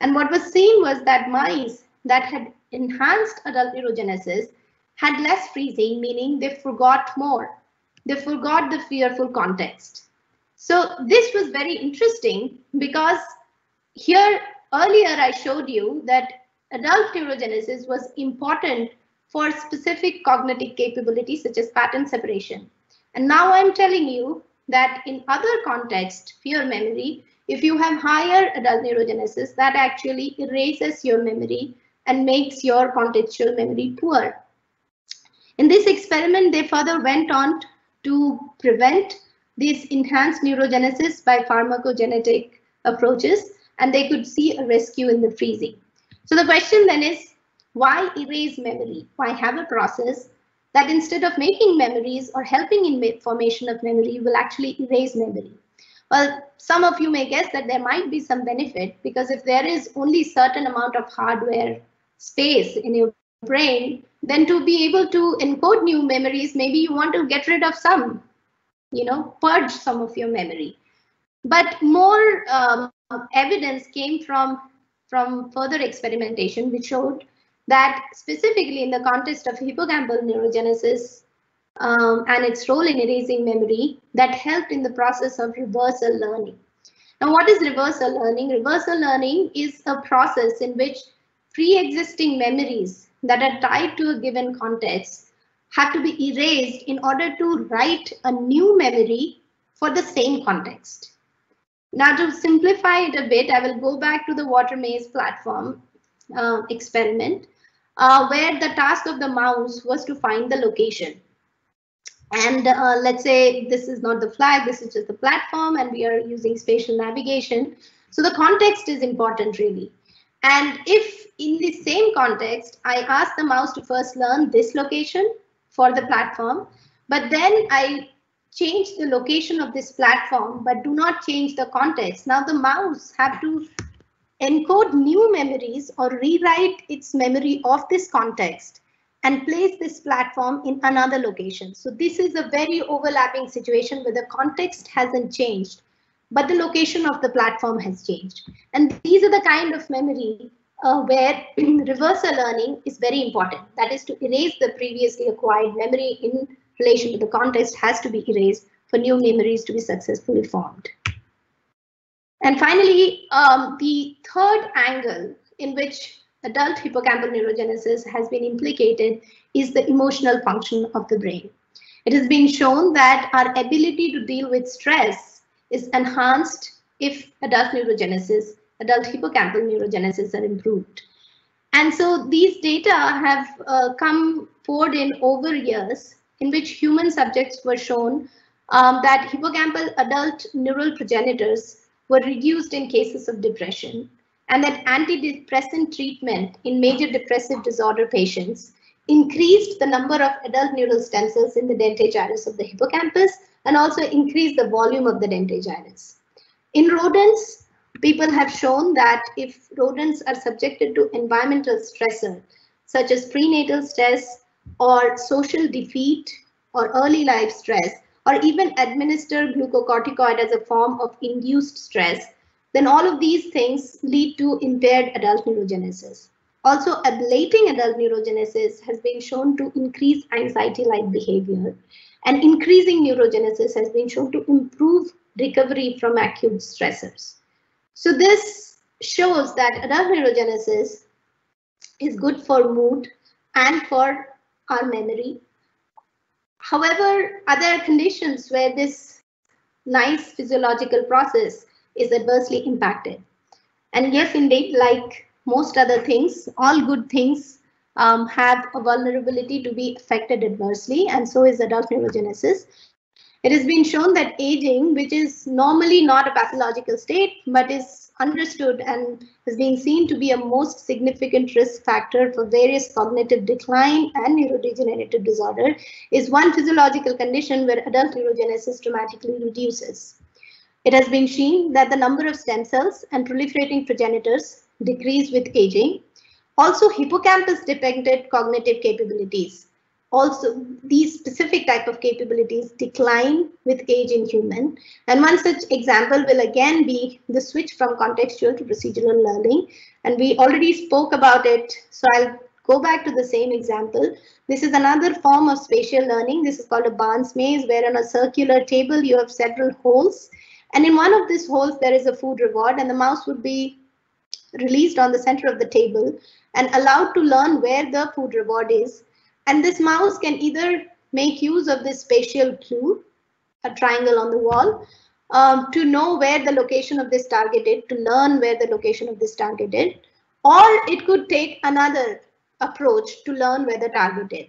And what was seen was that mice that had enhanced adult neurogenesis had less freezing, meaning they forgot more. They forgot the fearful context. So this was very interesting because here earlier I showed you that adult neurogenesis was important for specific cognitive capabilities such as pattern separation. And now I'm telling you that in other contexts, fear memory, if you have higher adult neurogenesis, that actually erases your memory and makes your contextual memory poor. In this experiment, they further went on to prevent this enhanced neurogenesis by pharmacogenetic approaches, and they could see a rescue in the freezing. So the question then is, why erase memory? Why have a process that instead of making memories or helping in formation of memory, will actually erase memory. Well, some of you may guess that there might be some benefit because if there is only certain amount of hardware space in your brain, then to be able to encode new memories, maybe you want to get rid of some, you know, purge some of your memory. But more um, evidence came from, from further experimentation, which showed that specifically in the context of hippocampal neurogenesis um, and its role in erasing memory that helped in the process of reversal learning. Now, what is reversal learning? Reversal learning is a process in which pre-existing memories that are tied to a given context have to be erased in order to write a new memory for the same context. Now, to simplify it a bit, I will go back to the water maze platform uh, experiment uh, where the task of the mouse was to find the location. And uh, let's say this is not the flag, this is just the platform and we are using spatial navigation. So the context is important really. And if in the same context, I ask the mouse to first learn this location for the platform, but then I change the location of this platform, but do not change the context. Now the mouse have to encode new memories or rewrite its memory of this context and place this platform in another location. So this is a very overlapping situation where the context hasn't changed, but the location of the platform has changed. And these are the kind of memory uh, where reversal learning is very important. That is to erase the previously acquired memory in relation to the context has to be erased for new memories to be successfully formed. And finally, um, the third angle in which adult hippocampal neurogenesis has been implicated is the emotional function of the brain. It has been shown that our ability to deal with stress is enhanced if adult neurogenesis, adult hippocampal neurogenesis are improved. And so these data have uh, come forward in over years in which human subjects were shown um, that hippocampal adult neural progenitors were reduced in cases of depression and that antidepressant treatment in major depressive disorder patients increased the number of adult neural stem cells in the dentate gyrus of the hippocampus and also increased the volume of the dentate gyrus. In rodents, people have shown that if rodents are subjected to environmental stressor, such as prenatal stress or social defeat or early life stress, or even administer glucocorticoid as a form of induced stress, then all of these things lead to impaired adult neurogenesis. Also, ablating adult neurogenesis has been shown to increase anxiety-like behavior, and increasing neurogenesis has been shown to improve recovery from acute stressors. So this shows that adult neurogenesis is good for mood and for our memory However, other conditions where this nice physiological process is adversely impacted. And yes, indeed, like most other things, all good things um, have a vulnerability to be affected adversely, and so is adult neurogenesis. It has been shown that aging, which is normally not a pathological state, but is understood and has been seen to be a most significant risk factor for various cognitive decline and neurodegenerative disorder, is one physiological condition where adult neurogenesis dramatically reduces. It has been seen that the number of stem cells and proliferating progenitors decrease with aging. Also, hippocampus dependent cognitive capabilities also these specific type of capabilities decline with age in human. And one such example will again be the switch from contextual to procedural learning. And we already spoke about it, so I'll go back to the same example. This is another form of spatial learning. This is called a Barnes maze, where on a circular table you have several holes. And in one of these holes, there is a food reward, and the mouse would be released on the center of the table and allowed to learn where the food reward is and this mouse can either make use of this spatial clue, a triangle on the wall, um, to know where the location of this target is, to learn where the location of this target is, or it could take another approach to learn where the target is.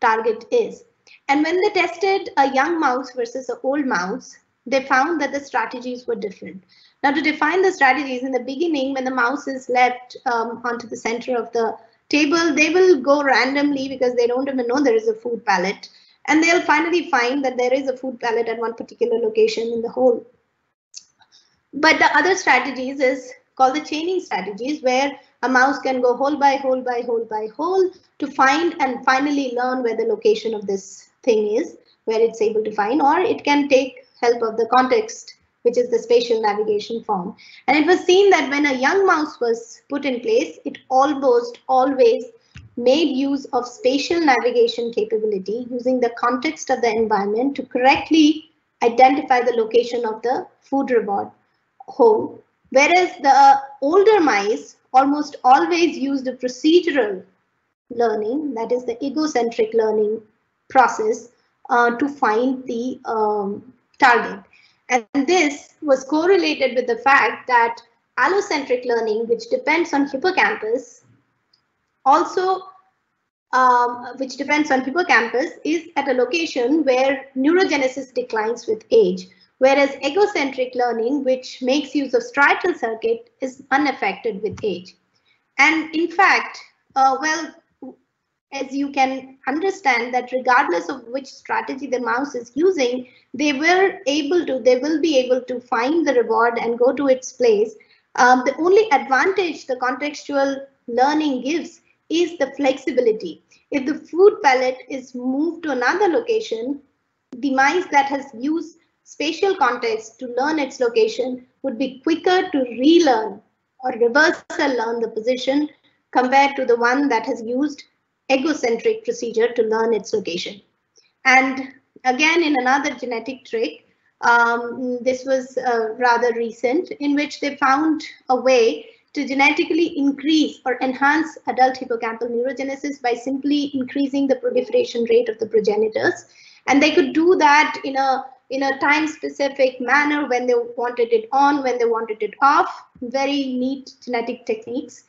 Target is. And when they tested a young mouse versus an old mouse, they found that the strategies were different. Now to define the strategies in the beginning, when the mouse is left um, onto the center of the table, they will go randomly because they don't even know there is a food palette. And they'll finally find that there is a food palette at one particular location in the hole. But the other strategies is called the chaining strategies where a mouse can go hole by hole by hole by hole to find and finally learn where the location of this thing is, where it's able to find, or it can take help of the context which is the spatial navigation form. And it was seen that when a young mouse was put in place, it almost always made use of spatial navigation capability using the context of the environment to correctly identify the location of the food reward hole. Whereas the older mice almost always used a procedural learning, that is the egocentric learning process uh, to find the um, target. And this was correlated with the fact that allocentric learning, which depends on hippocampus, also um, which depends on hippocampus, is at a location where neurogenesis declines with age, whereas egocentric learning, which makes use of striatal circuit, is unaffected with age. And in fact, uh, well, as you can understand that regardless of which strategy the mouse is using, they were able to, they will be able to find the reward and go to its place. Um, the only advantage the contextual learning gives is the flexibility. If the food pellet is moved to another location, the mice that has used spatial context to learn its location would be quicker to relearn or reversal learn the position compared to the one that has used egocentric procedure to learn its location. And again, in another genetic trick, um, this was uh, rather recent, in which they found a way to genetically increase or enhance adult hippocampal neurogenesis by simply increasing the proliferation rate of the progenitors. And they could do that in a in a time specific manner when they wanted it on, when they wanted it off. Very neat genetic techniques.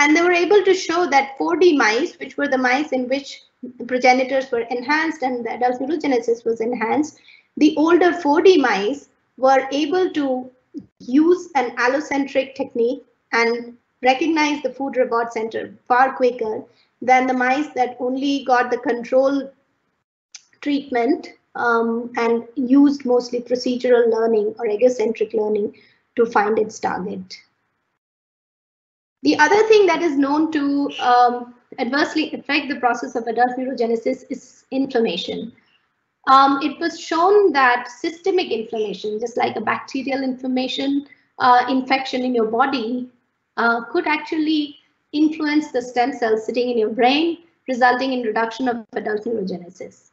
And they were able to show that 4D mice, which were the mice in which progenitors were enhanced and the adult neurogenesis was enhanced, the older 4D mice were able to use an allocentric technique and recognize the food reward center far quicker than the mice that only got the control treatment um, and used mostly procedural learning or egocentric learning to find its target. The other thing that is known to um, adversely affect the process of adult neurogenesis is inflammation. Um, it was shown that systemic inflammation, just like a bacterial inflammation, uh, infection in your body, uh, could actually influence the stem cells sitting in your brain, resulting in reduction of adult neurogenesis.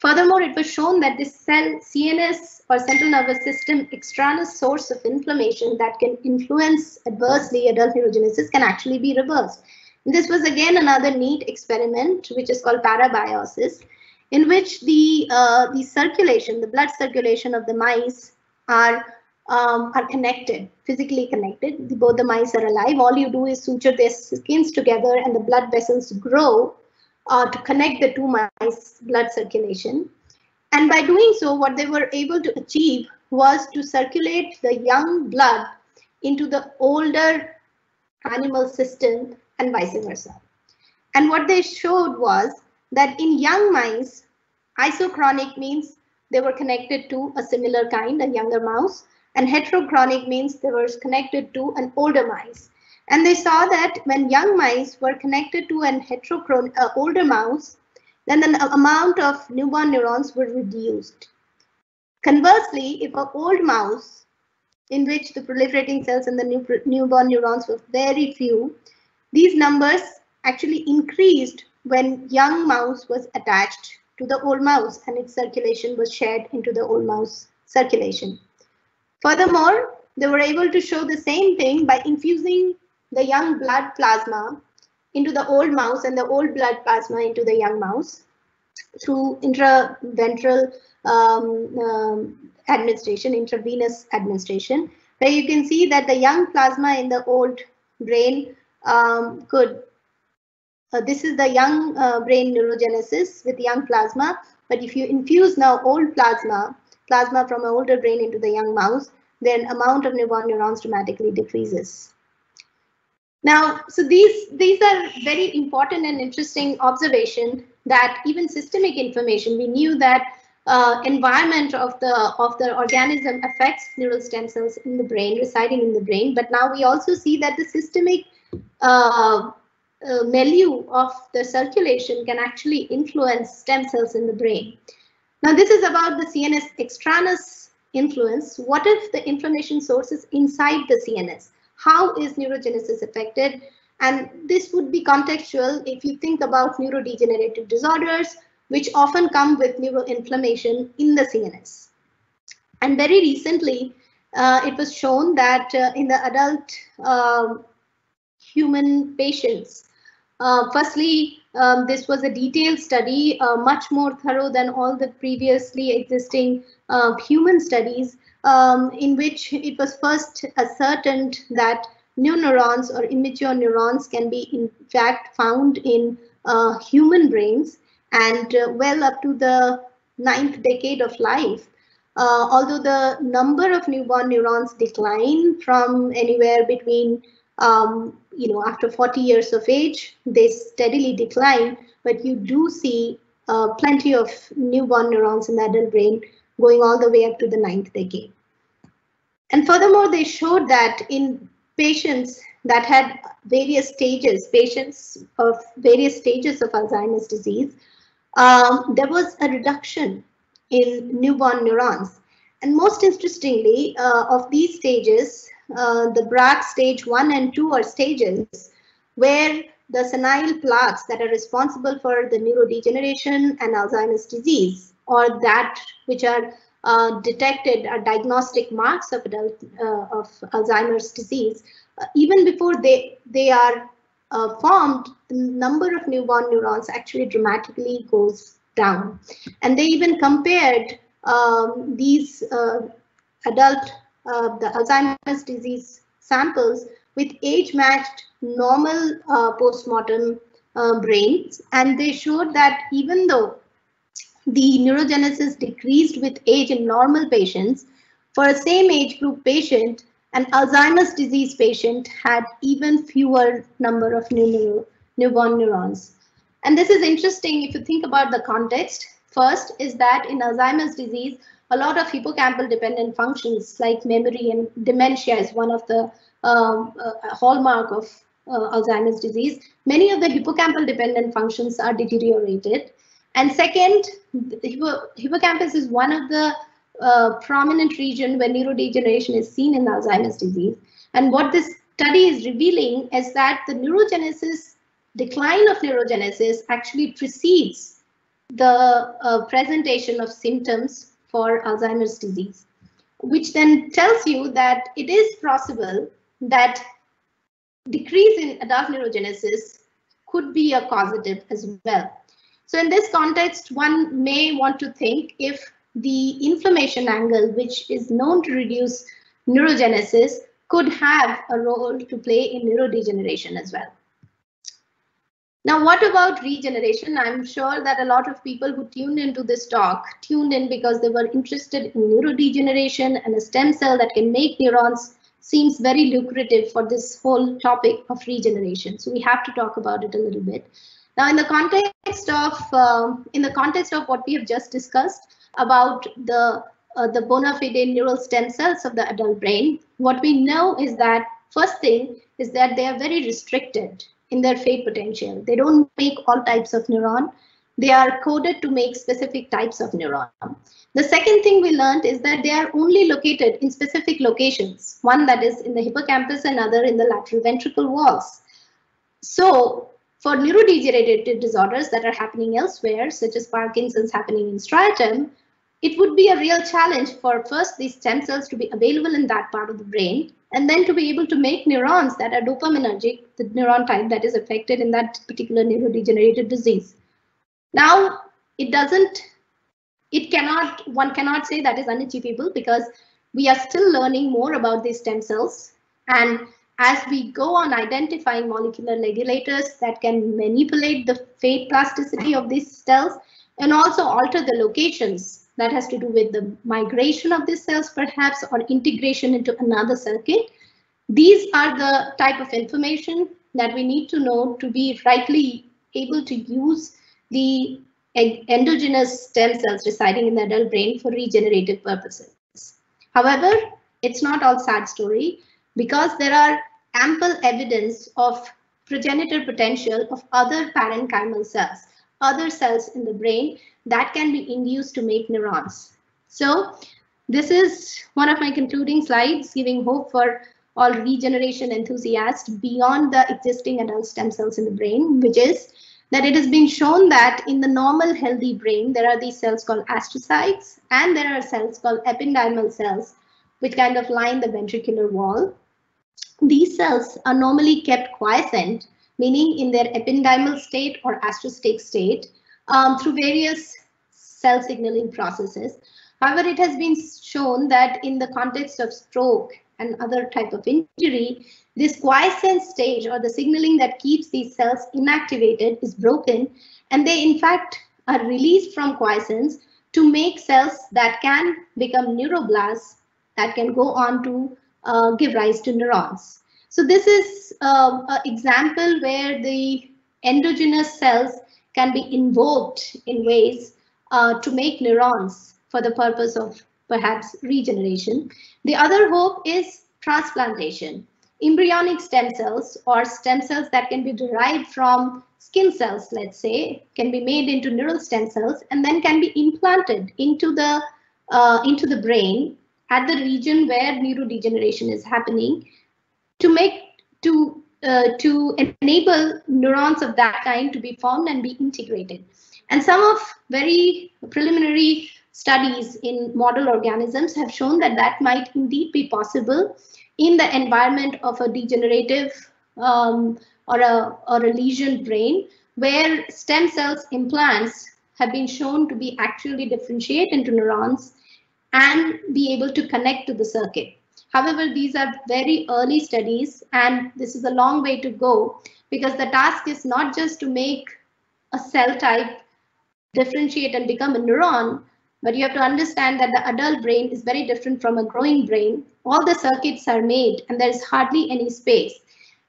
Furthermore, it was shown that this cell CNS or central nervous system extraneous source of inflammation that can influence adversely adult neurogenesis can actually be reversed. And this was again another neat experiment, which is called parabiosis, in which the uh, the circulation, the blood circulation of the mice are um, are connected, physically connected. The, both the mice are alive. All you do is suture their skins together and the blood vessels grow uh, to connect the two mice blood circulation. And by doing so, what they were able to achieve was to circulate the young blood into the older animal system and vice versa. And what they showed was that in young mice, isochronic means they were connected to a similar kind, a younger mouse, and heterochronic means they were connected to an older mice. And they saw that when young mice were connected to an heterochron uh, older mouse, then the amount of newborn neurons were reduced. Conversely, if an old mouse in which the proliferating cells and the new, newborn neurons were very few, these numbers actually increased when young mouse was attached to the old mouse and its circulation was shared into the old mouse circulation. Furthermore, they were able to show the same thing by infusing the young blood plasma into the old mouse and the old blood plasma into the young mouse through intraventral um, um, administration, intravenous administration, where you can see that the young plasma in the old brain um, could, uh, this is the young uh, brain neurogenesis with young plasma, but if you infuse now old plasma, plasma from an older brain into the young mouse, then amount of newborn neurons dramatically decreases. Now, so these, these are very important and interesting observation that even systemic information, we knew that uh, environment of the of the organism affects neural stem cells in the brain, residing in the brain. But now we also see that the systemic uh, uh, milieu of the circulation can actually influence stem cells in the brain. Now this is about the CNS extraneous influence. What if the inflammation source is inside the CNS? How is neurogenesis affected? And this would be contextual if you think about neurodegenerative disorders, which often come with neuroinflammation in the CNS. And very recently, uh, it was shown that uh, in the adult uh, human patients, uh, firstly, um, this was a detailed study, uh, much more thorough than all the previously existing uh, human studies um, in which it was first ascertained that new neurons or immature neurons can be in fact found in uh, human brains and uh, well up to the ninth decade of life. Uh, although the number of newborn neurons decline from anywhere between um, you know, after 40 years of age, they steadily decline, but you do see uh, plenty of newborn neurons in the adult brain going all the way up to the ninth decade. And furthermore, they showed that in patients that had various stages, patients of various stages of Alzheimer's disease, um, there was a reduction in newborn neurons. And most interestingly, uh, of these stages, uh, the Braak stage one and two are stages where the senile plaques that are responsible for the neurodegeneration and Alzheimer's disease, or that which are uh, detected are diagnostic marks of adult uh, of Alzheimer's disease, uh, even before they they are uh, formed, the number of newborn neurons actually dramatically goes down. And they even compared um, these uh, adult uh, the Alzheimer's disease samples with age-matched normal postmortem brains, and they showed that even though the neurogenesis decreased with age in normal patients. For a same age group patient, an Alzheimer's disease patient had even fewer number of new newborn neurons. And this is interesting if you think about the context. First is that in Alzheimer's disease, a lot of hippocampal dependent functions like memory and dementia is one of the um, uh, hallmark of uh, Alzheimer's disease. Many of the hippocampal dependent functions are deteriorated. And second, the hippocampus is one of the uh, prominent region where neurodegeneration is seen in Alzheimer's disease. And what this study is revealing is that the neurogenesis, decline of neurogenesis actually precedes the uh, presentation of symptoms for Alzheimer's disease, which then tells you that it is possible that decrease in adult neurogenesis could be a causative as well. So in this context, one may want to think if the inflammation angle, which is known to reduce neurogenesis, could have a role to play in neurodegeneration as well. Now, what about regeneration? I'm sure that a lot of people who tuned into this talk tuned in because they were interested in neurodegeneration and a stem cell that can make neurons seems very lucrative for this whole topic of regeneration. So we have to talk about it a little bit. Now, in the context of um, in the context of what we have just discussed about the uh, the bona fide neural stem cells of the adult brain, what we know is that first thing is that they are very restricted in their fate potential. They don't make all types of neuron. They are coded to make specific types of neuron. The second thing we learned is that they are only located in specific locations, one that is in the hippocampus and other in the lateral ventricle walls. So for neurodegenerative disorders that are happening elsewhere, such as Parkinson's happening in striatum, it would be a real challenge for first these stem cells to be available in that part of the brain, and then to be able to make neurons that are dopaminergic, the neuron type that is affected in that particular neurodegenerative disease. Now, it doesn't, it cannot, one cannot say that is unachievable because we are still learning more about these stem cells and as we go on identifying molecular regulators that can manipulate the fate plasticity of these cells and also alter the locations that has to do with the migration of these cells perhaps or integration into another circuit. These are the type of information that we need to know to be rightly able to use the endogenous stem cells residing in the adult brain for regenerative purposes. However, it's not all sad story because there are ample evidence of progenitor potential of other parenchymal cells, other cells in the brain that can be induced to make neurons. So this is one of my concluding slides giving hope for all regeneration enthusiasts beyond the existing adult stem cells in the brain, which is that it has been shown that in the normal healthy brain, there are these cells called astrocytes and there are cells called ependymal cells, which kind of line the ventricular wall. These cells are normally kept quiescent, meaning in their ependymal state or astrocyte state um, through various cell signaling processes. However, it has been shown that in the context of stroke and other type of injury, this quiescent stage or the signaling that keeps these cells inactivated is broken and they in fact are released from quiescence to make cells that can become neuroblasts that can go on to uh, give rise to neurons. So this is uh, an example where the endogenous cells can be invoked in ways uh, to make neurons for the purpose of perhaps regeneration. The other hope is transplantation. Embryonic stem cells or stem cells that can be derived from skin cells, let's say, can be made into neural stem cells and then can be implanted into the uh, into the brain at the region where neurodegeneration is happening to make to uh, to enable neurons of that kind to be formed and be integrated. And some of very preliminary studies in model organisms have shown that that might indeed be possible in the environment of a degenerative um, or a or a lesion brain where stem cells implants have been shown to be actually differentiate into neurons and be able to connect to the circuit. However, these are very early studies and this is a long way to go because the task is not just to make a cell type differentiate and become a neuron, but you have to understand that the adult brain is very different from a growing brain. All the circuits are made and there's hardly any space.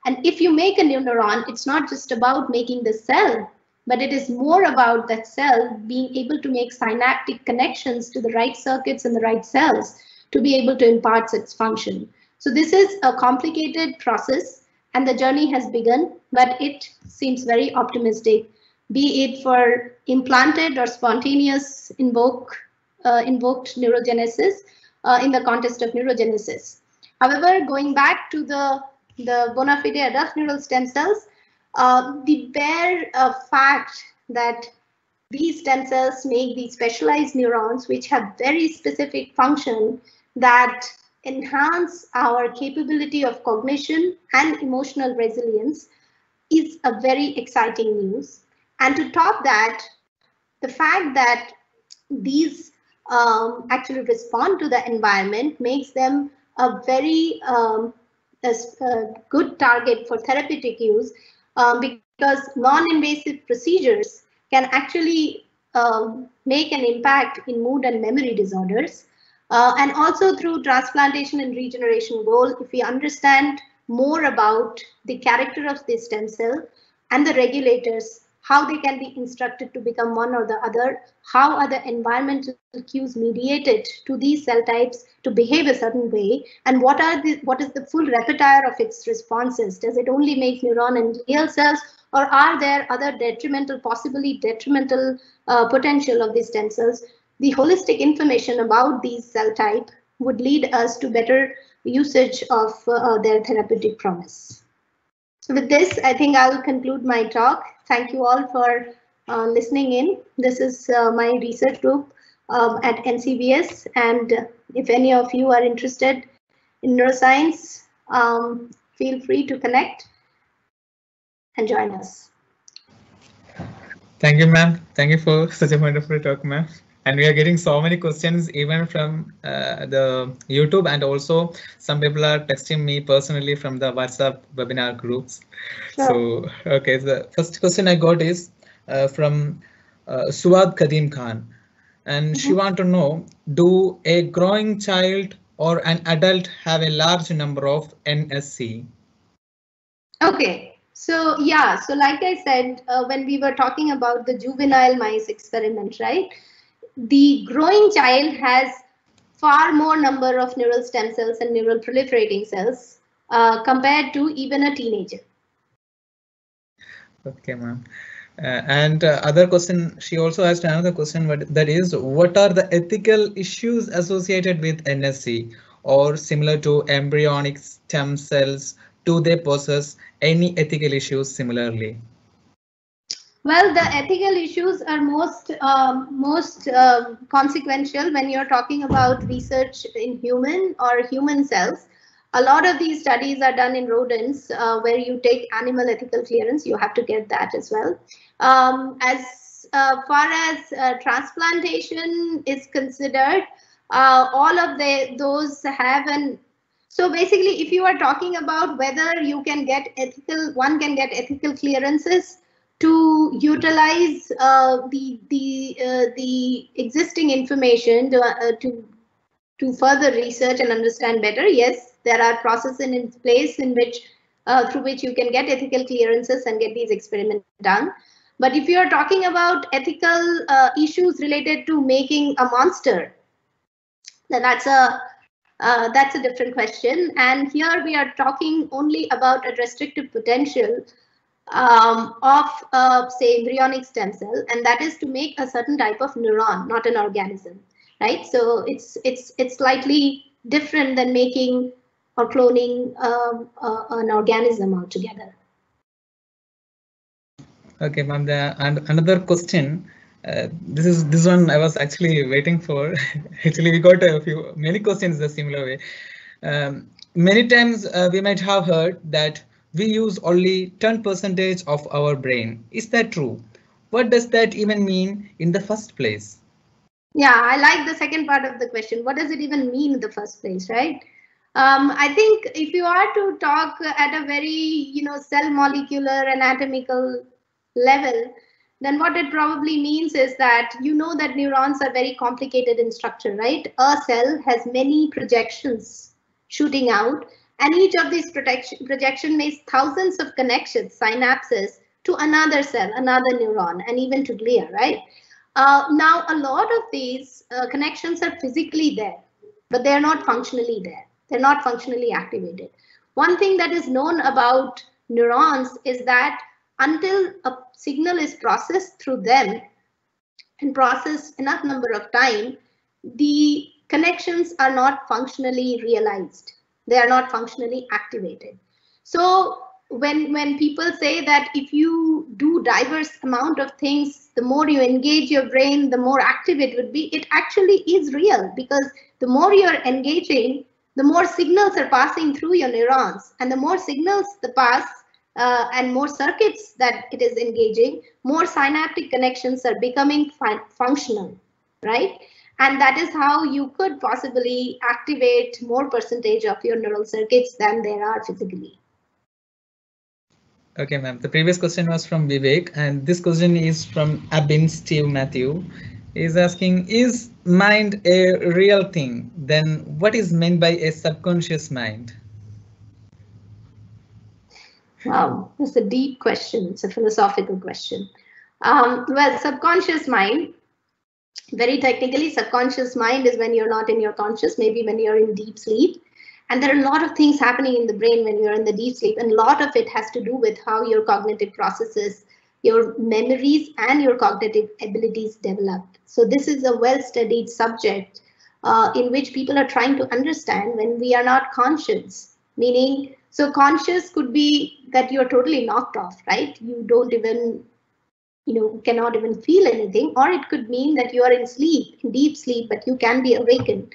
And if you make a new neuron, it's not just about making the cell, but it is more about that cell being able to make synaptic connections to the right circuits and the right cells to be able to impart its function. So this is a complicated process and the journey has begun, but it seems very optimistic, be it for implanted or spontaneous invoke, uh, invoked neurogenesis uh, in the context of neurogenesis. However, going back to the, the bona fide adult neural stem cells, uh, the bare uh, fact that these stem cells make these specialized neurons which have very specific function that enhance our capability of cognition and emotional resilience is a very exciting news. And to top that, the fact that these um, actually respond to the environment makes them a very um, a, a good target for therapeutic use um, because non-invasive procedures can actually um, make an impact in mood and memory disorders. Uh, and also through transplantation and regeneration goal, if we understand more about the character of the stem cell and the regulators, how they can be instructed to become one or the other, how are the environmental cues mediated to these cell types to behave a certain way, and what are the what is the full repertoire of its responses? Does it only make neuron and glial cells, or are there other detrimental, possibly detrimental uh, potential of these stem cells? the holistic information about these cell type would lead us to better usage of uh, their therapeutic promise. So with this, I think I'll conclude my talk. Thank you all for uh, listening in. This is uh, my research group um, at NCBS. And if any of you are interested in neuroscience, um, feel free to connect and join us. Thank you, ma'am. Thank you for such a wonderful talk, ma'am and we are getting so many questions even from uh, the YouTube and also some people are texting me personally from the WhatsApp webinar groups. Sure. So, okay, the first question I got is uh, from uh, Suad Kadim Khan, and mm -hmm. she mm-hmm. want to know, do a growing child or an adult have a large number of NSC? Okay, so yeah, so like I said, uh, when we were talking about the juvenile mice experiment, right? The growing child has far more number of neural stem cells and neural proliferating cells uh, compared to even a teenager. Okay, ma'am. Uh, and uh, other question, she also asked another question, but that is, what are the ethical issues associated with NSC or similar to embryonic stem cells? Do they possess any ethical issues similarly? Well, the ethical issues are most um, most uh, consequential when you're talking about research in human or human cells. A lot of these studies are done in rodents uh, where you take animal ethical clearance. You have to get that as well. Um, as uh, far as uh, transplantation is considered, uh, all of the those have an so basically, if you are talking about whether you can get ethical, one can get ethical clearances to utilize uh, the the uh, the existing information to, uh, to to further research and understand better. Yes, there are processes in place in which uh, through which you can get ethical clearances and get these experiments done. But if you're talking about ethical uh, issues related to making a monster, then that's a uh, that's a different question. And here we are talking only about a restrictive potential um, of, uh, say, embryonic stem cell, and that is to make a certain type of neuron, not an organism, right? So it's it's it's slightly different than making or cloning um, uh, an organism altogether. Okay, ma'am. And another question. Uh, this is this one I was actually waiting for. actually, we got a few many questions the similar way. Um, many times uh, we might have heard that we use only 10 percentage of our brain. Is that true? What does that even mean in the first place? Yeah, I like the second part of the question. What does it even mean in the first place, right? Um, I think if you are to talk at a very, you know, cell molecular anatomical level, then what it probably means is that you know that neurons are very complicated in structure, right? A cell has many projections shooting out, and each of these projection, makes thousands of connections, synapses, to another cell, another neuron, and even to glia, right? Uh, now, a lot of these uh, connections are physically there, but they are not functionally there. They're not functionally activated. One thing that is known about neurons is that until a signal is processed through them and processed enough number of time, the connections are not functionally realized. They are not functionally activated. So when when people say that if you do diverse amount of things the more you engage your brain the more active it would be it actually is real because the more you're engaging the more signals are passing through your neurons and the more signals the pass uh, and more circuits that it is engaging, more synaptic connections are becoming functional, right? And that is how you could possibly activate more percentage of your neural circuits than there are physically. Okay, ma'am. The previous question was from Vivek, and this question is from Abin Steve Matthew. Is asking, is mind a real thing? Then what is meant by a subconscious mind? Wow, that's a deep question. It's a philosophical question. Um, well, subconscious mind, very technically, subconscious mind is when you're not in your conscious, maybe when you're in deep sleep. And there are a lot of things happening in the brain when you're in the deep sleep. And a lot of it has to do with how your cognitive processes, your memories and your cognitive abilities develop. So this is a well-studied subject uh, in which people are trying to understand when we are not conscious, meaning so conscious could be that you're totally knocked off, right? You don't even, you know, cannot even feel anything, or it could mean that you are in sleep, in deep sleep, but you can be awakened.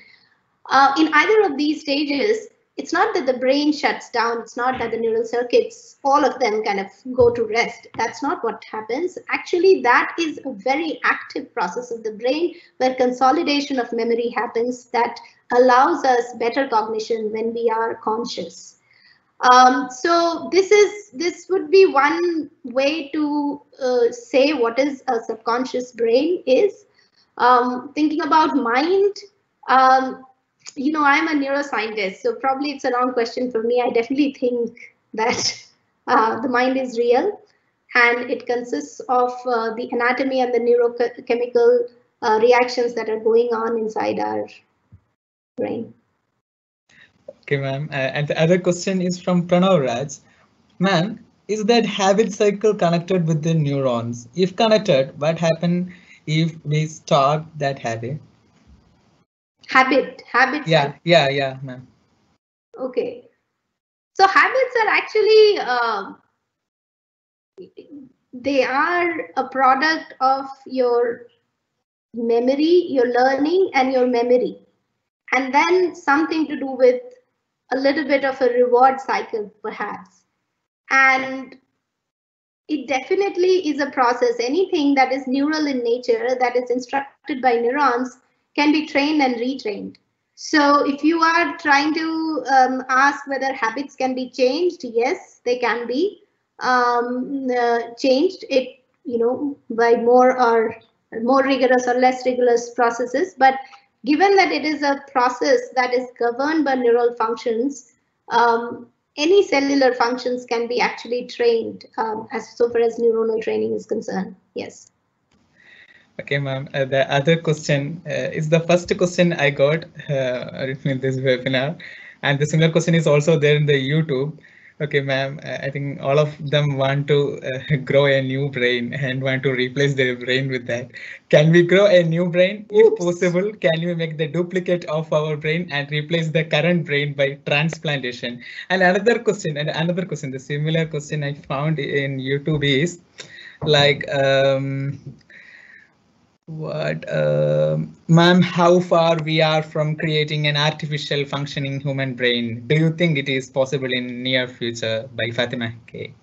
Uh, in either of these stages, it's not that the brain shuts down. It's not that the neural circuits, all of them kind of go to rest. That's not what happens. Actually, that is a very active process of the brain where consolidation of memory happens that allows us better cognition when we are conscious. Um, so this is this would be one way to uh, say what is a subconscious brain is. Um, thinking about mind, um, you know, I'm a neuroscientist, so probably it's a wrong question for me. I definitely think that uh, the mind is real and it consists of uh, the anatomy and the neurochemical uh, reactions that are going on inside our brain. Okay, ma'am. Uh, and the other question is from Pranav Raj. Ma'am, is that habit cycle connected with the neurons? If connected, what happens if we stop that habit? Habit, habit. Yeah, cycle. yeah, yeah, ma'am. Okay. So habits are actually, uh, they are a product of your memory, your learning and your memory. And then something to do with a little bit of a reward cycle, perhaps. And it definitely is a process. Anything that is neural in nature, that is instructed by neurons, can be trained and retrained. So if you are trying to um, ask whether habits can be changed, yes, they can be um, uh, changed. It you know by more or more rigorous or less rigorous processes, but given that it is a process that is governed by neural functions, um, any cellular functions can be actually trained um, as so far as neuronal training is concerned. Yes. Okay, ma'am. Uh, the other question uh, is the first question I got uh, in this webinar, and the similar question is also there in the YouTube. Okay, ma'am. I think all of them want to uh, grow a new brain and want to replace their brain with that. Can we grow a new brain? Oops. If possible, can we make the duplicate of our brain and replace the current brain by transplantation? And another question, and another question, the similar question I found in YouTube is like. Um, what uh, ma'am how far we are from creating an artificial functioning human brain? Do you think it is possible in near future? By fatima k.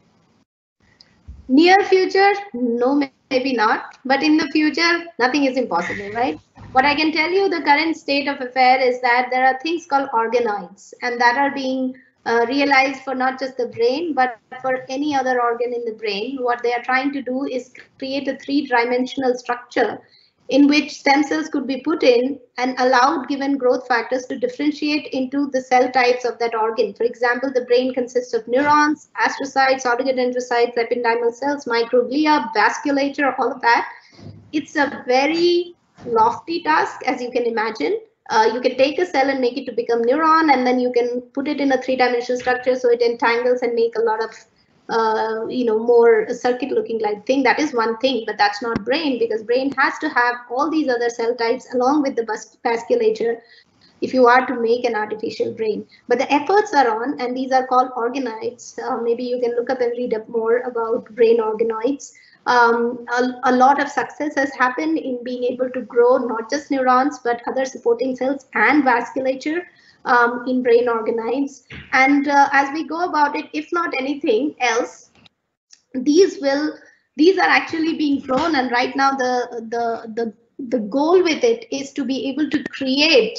Near future? No maybe not. But in the future nothing is impossible right? What i can tell you the current state of affair is that there are things called organoids and that are being uh, realized for not just the brain, but for any other organ in the brain. What they are trying to do is create a three dimensional structure in which stem cells could be put in and allowed given growth factors to differentiate into the cell types of that organ. For example, the brain consists of neurons, astrocytes, oligodendrocytes, ependymal cells, microglia, vasculature, all of that. It's a very lofty task, as you can imagine. Uh, you can take a cell and make it to become neuron, and then you can put it in a three-dimensional structure so it entangles and make a lot of uh, you know, more circuit looking like thing. That is one thing, but that's not brain because brain has to have all these other cell types along with the vasculature if you are to make an artificial brain. But the efforts are on and these are called organoids. Uh, maybe you can look up and read up more about brain organoids. Um, a, a, lot of success has happened in being able to grow not just neurons, but other supporting cells and vasculature um, in brain organoids. And uh, as we go about it, if not anything else, these will these are actually being grown and right now the the the the goal with it is to be able to create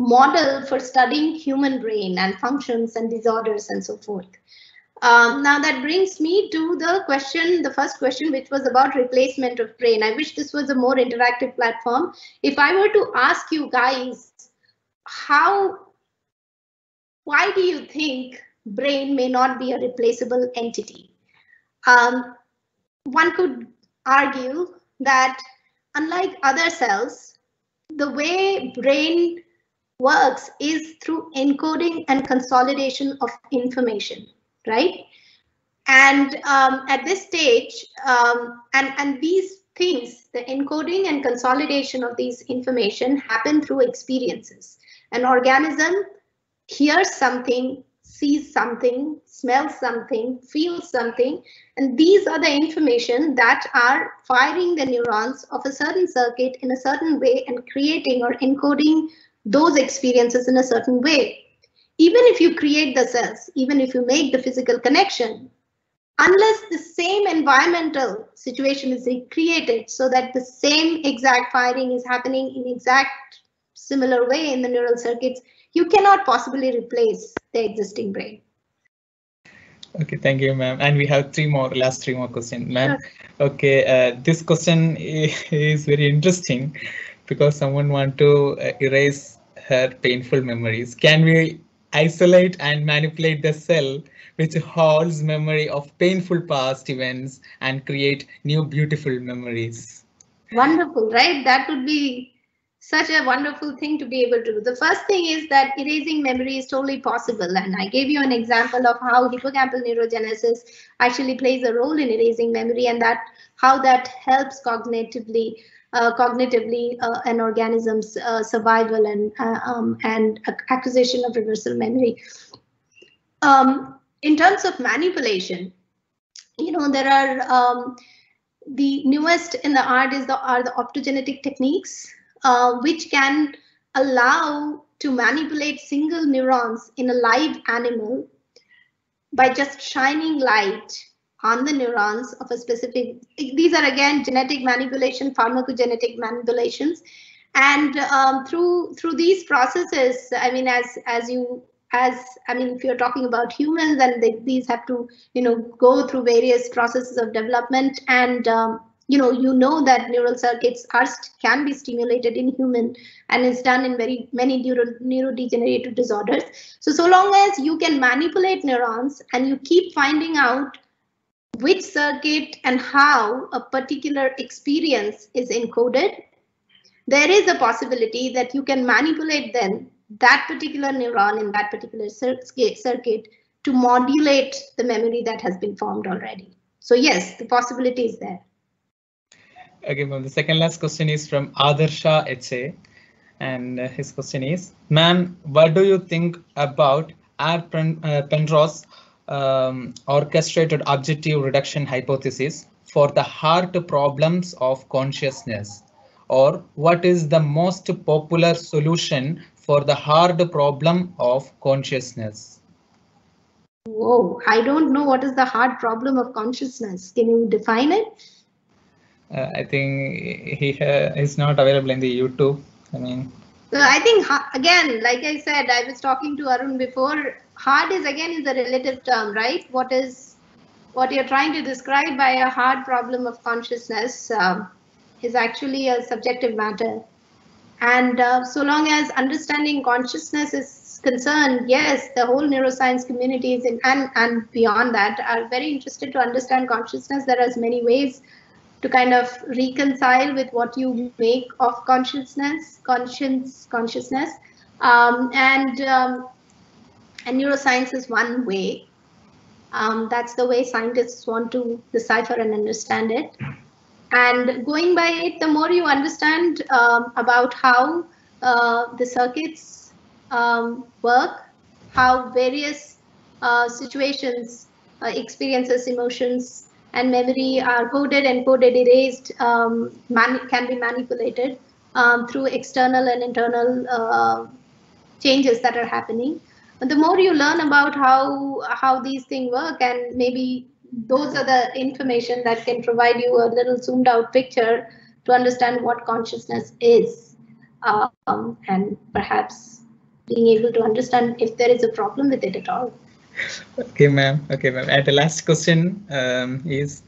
model for studying human brain and functions and disorders and so forth. Um, now that brings me to the question, the first question, which was about replacement of brain. I wish this was a more interactive platform. If I were to ask you guys how, why do you think brain may not be a replaceable entity? Um, one could argue that unlike other cells, the way brain works is through encoding and consolidation of information, right? And um, at this stage, um, and, and these things, the encoding and consolidation of these information happen through experiences. An organism hears something, sees something, smells something, feels something, and these are the information that are firing the neurons of a certain circuit in a certain way and creating or encoding those experiences in a certain way. Even if you create the cells, even if you make the physical connection, unless the same environmental situation is recreated so that the same exact firing is happening in exact similar way in the neural circuits, you cannot possibly replace the existing brain. Okay, thank you, ma'am. And we have three more, last three more questions, ma'am. Okay, uh, this question is very interesting because someone want to uh, erase her painful memories. Can we isolate and manipulate the cell which holds memory of painful past events and create new beautiful memories? Wonderful, right? That would be such a wonderful thing to be able to do. The first thing is that erasing memory is totally possible. And I gave you an example of how hippocampal neurogenesis actually plays a role in erasing memory and that how that helps cognitively cognitively uh, an organism's uh, survival and uh, um, and acquisition of reversal memory. Um, in terms of manipulation, you know there are um, the newest in the art is the are the optogenetic techniques uh, which can allow to manipulate single neurons in a live animal by just shining light on the neurons of a specific, these are again genetic manipulation, pharmacogenetic manipulations. And um, through through these processes, I mean, as as you as I mean, if you're talking about humans, then they, these have to you know go through various processes of development and um, you know you know that neural circuits are can be stimulated in human and is done in very many neuro, neurodegenerative disorders so so long as you can manipulate neurons and you keep finding out which circuit and how a particular experience is encoded there is a possibility that you can manipulate then that particular neuron in that particular circuit to modulate the memory that has been formed already so yes the possibility is there Okay, ma'am. The second last question is from Adarsha HA. And uh, his question is, ma'am, what do you think about R. Pen uh, Penrose um, orchestrated objective reduction hypothesis for the hard problems of consciousness? Or what is the most popular solution for the hard problem of consciousness? Whoa, I don't know what is the hard problem of consciousness. Can you define it? uh, I think he is not available in the YouTube. I mean, I think again, like I said, I was talking to Arun before. Hard is again is a relative term, right? What is what you're trying to describe by a hard problem of consciousness um, is actually a subjective matter. And uh, so long as understanding consciousness is concerned, yes, the whole neuroscience communities in, and, and beyond that are very interested to understand consciousness. There are many ways to kind of reconcile with what you make of consciousness, conscience, consciousness, um, and um, and neuroscience is one way. Um, that's the way scientists want to decipher and understand it. And going by it, the more you understand um, about how uh, the circuits um, work, how various uh, situations, uh, experiences, emotions, and memory are coded, encoded, erased, um, can be manipulated um, through external and internal uh, changes that are happening. The more you learn about how how these things work, and maybe those are the information that can provide you a little zoomed out picture to understand what consciousness is, um, and perhaps being able to understand if there is a problem with it at all okay, ma'am. Okay, ma'am. And the last question um, is,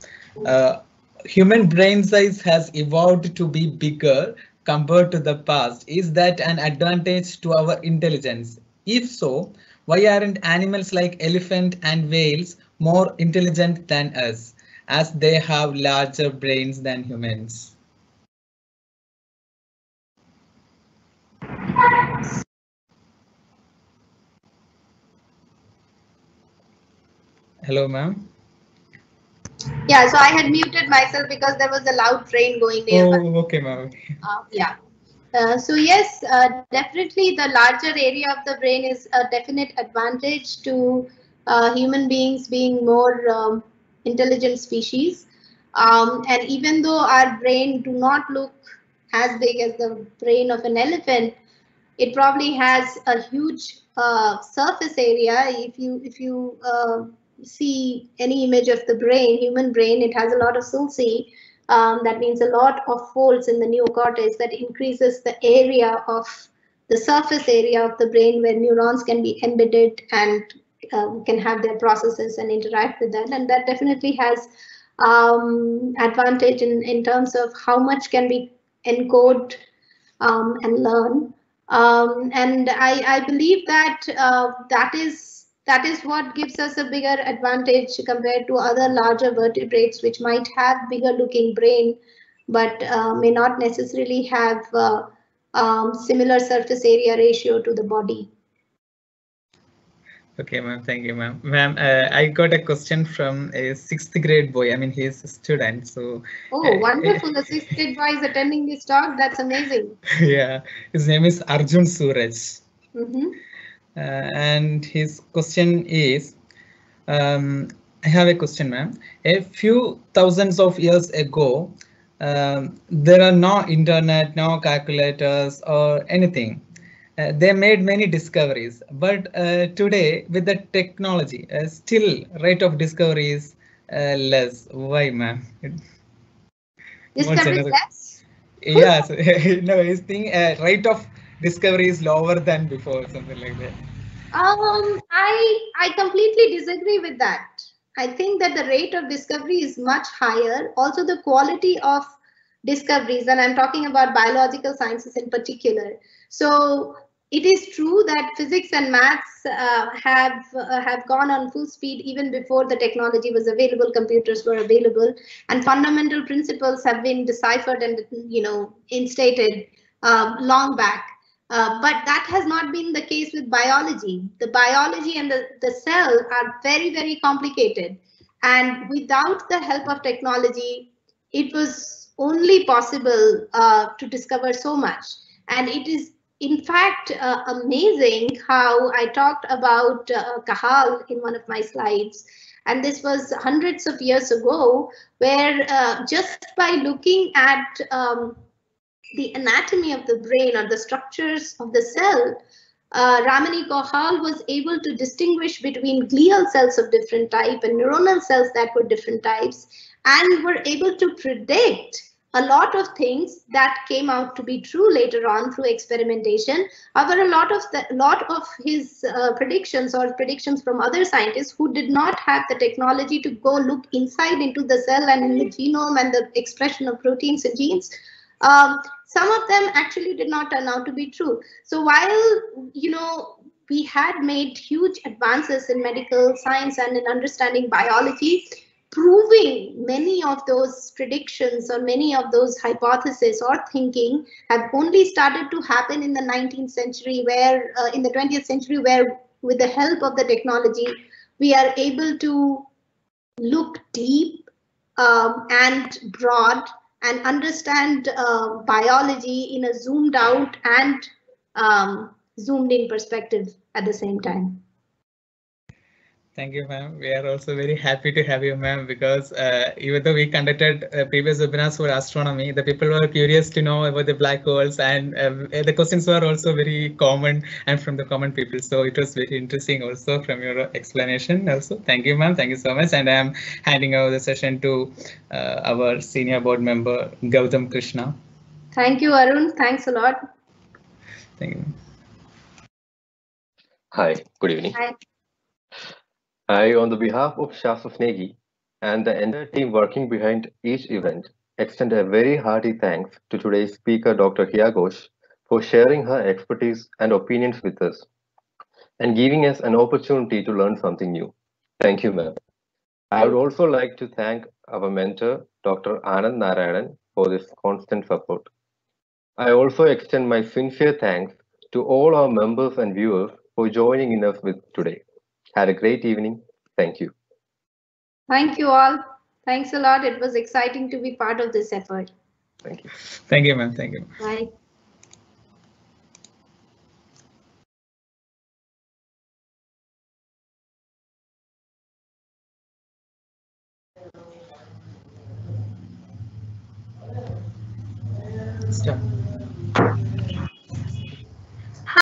uh, human brain size has evolved to be bigger compared to the past. Is that an advantage to our intelligence? If so, why aren't animals like elephant and whales more intelligent than us, as they have larger brains than humans? Hello, ma'am. Yeah, so I had muted myself because there was a loud train going nearby. Oh, okay, ma'am. Uh, yeah. Uh, so yes, uh, definitely the larger area of the brain is a definite advantage to uh, human beings being more um, intelligent species. Um, and even though our brain do not look as big as the brain of an elephant, it probably has a huge uh, surface area. If you if you uh, see any image of the brain, human brain, it has a lot of sulci. Um, that means a lot of folds in the neocortex that increases the area of the surface area of the brain where neurons can be embedded and um, can have their processes and interact with that. And that definitely has um, advantage in, in terms of how much can be encode um, and learn. Um, and I, I believe that uh, that is that is what gives us a bigger advantage compared to other larger vertebrates which might have bigger looking brain but uh, may not necessarily have uh, um, similar surface area ratio to the body. Okay, ma'am. Thank you, ma'am. Ma'am, uh, I got a question from a sixth grade boy. I mean, he's a student, so. Oh, uh, wonderful! the sixth grade boy is attending this talk. That's amazing. Yeah, his name is Arjun Suraj. Mm -hmm. Uh, and his question is, um, I have a question, ma'am. A few thousands of years ago, um, there are no internet, no calculators or anything. Uh, they made many discoveries, but uh, today with the technology, uh, still rate of discovery is uh, less. Why, ma'am? Discovery less? Yes, no, his thing uh, rate of discovery is lower than before, something like that. Um, I I completely disagree with that. I think that the rate of discovery is much higher. Also, the quality of discoveries, and I'm talking about biological sciences in particular. So it is true that physics and maths uh, have uh, have gone on full speed even before the technology was available computers were available and fundamental principles have been deciphered and you know instated uh, long back uh, but that has not been the case with biology. The biology and the, the cell are very very complicated. And without the help of technology it was only possible uh, to discover so much. And it is in fact, uh, amazing how I talked about uh, Cajal in one of my slides. And this was hundreds of years ago, where uh, just by looking at um, the anatomy of the brain or the structures of the cell, uh, Ramón y Cajal was able to distinguish between glial cells of different type and neuronal cells that were different types, and were able to predict a lot of things that came out to be true later on through experimentation. However, a lot of the lot of his uh, predictions or predictions from other scientists who did not have the technology to go look inside into the cell and in the genome and the expression of proteins and genes. Um, some of them actually did not turn out to be true. So while you know we had made huge advances in medical science and in understanding biology, proving many of those predictions or many of those hypotheses or thinking have only started to happen in the 19th century where uh, in the 20th century where with the help of the technology we are able to look deep um, and broad and understand uh, biology in a zoomed out and um, zoomed in perspective at the same time. Thank you, ma'am. We are also very happy to have you, ma'am, because uh, even though we conducted uh, previous webinars for astronomy, the people were curious to know about the black holes and um, the questions were also very common and from the common people. So it was very interesting also from your explanation also. Thank you, ma'am. Thank you so much. And I'm handing over the session to uh, our senior board member, Gautam Krishna. Thank you, Arun. Thanks a lot. Thank you. Hi, good evening. Hi. I, on the behalf of Shasthra Snehi and the entire team working behind each event, extend a very hearty thanks to today's speaker, Dr. Hiyaa Ghosh, for sharing her expertise and opinions with us and giving us an opportunity to learn something new. Thank you, ma'am. I would also like to thank our mentor, Dr. Anand Narayanan, for this constant support. I also extend my sincere thanks to all our members and viewers for joining in us with today. Had a great evening. Thank you. Thank you all. Thanks a lot. It was exciting to be part of this effort. Thank you. Thank you, ma'am. Thank you. Bye. Stop.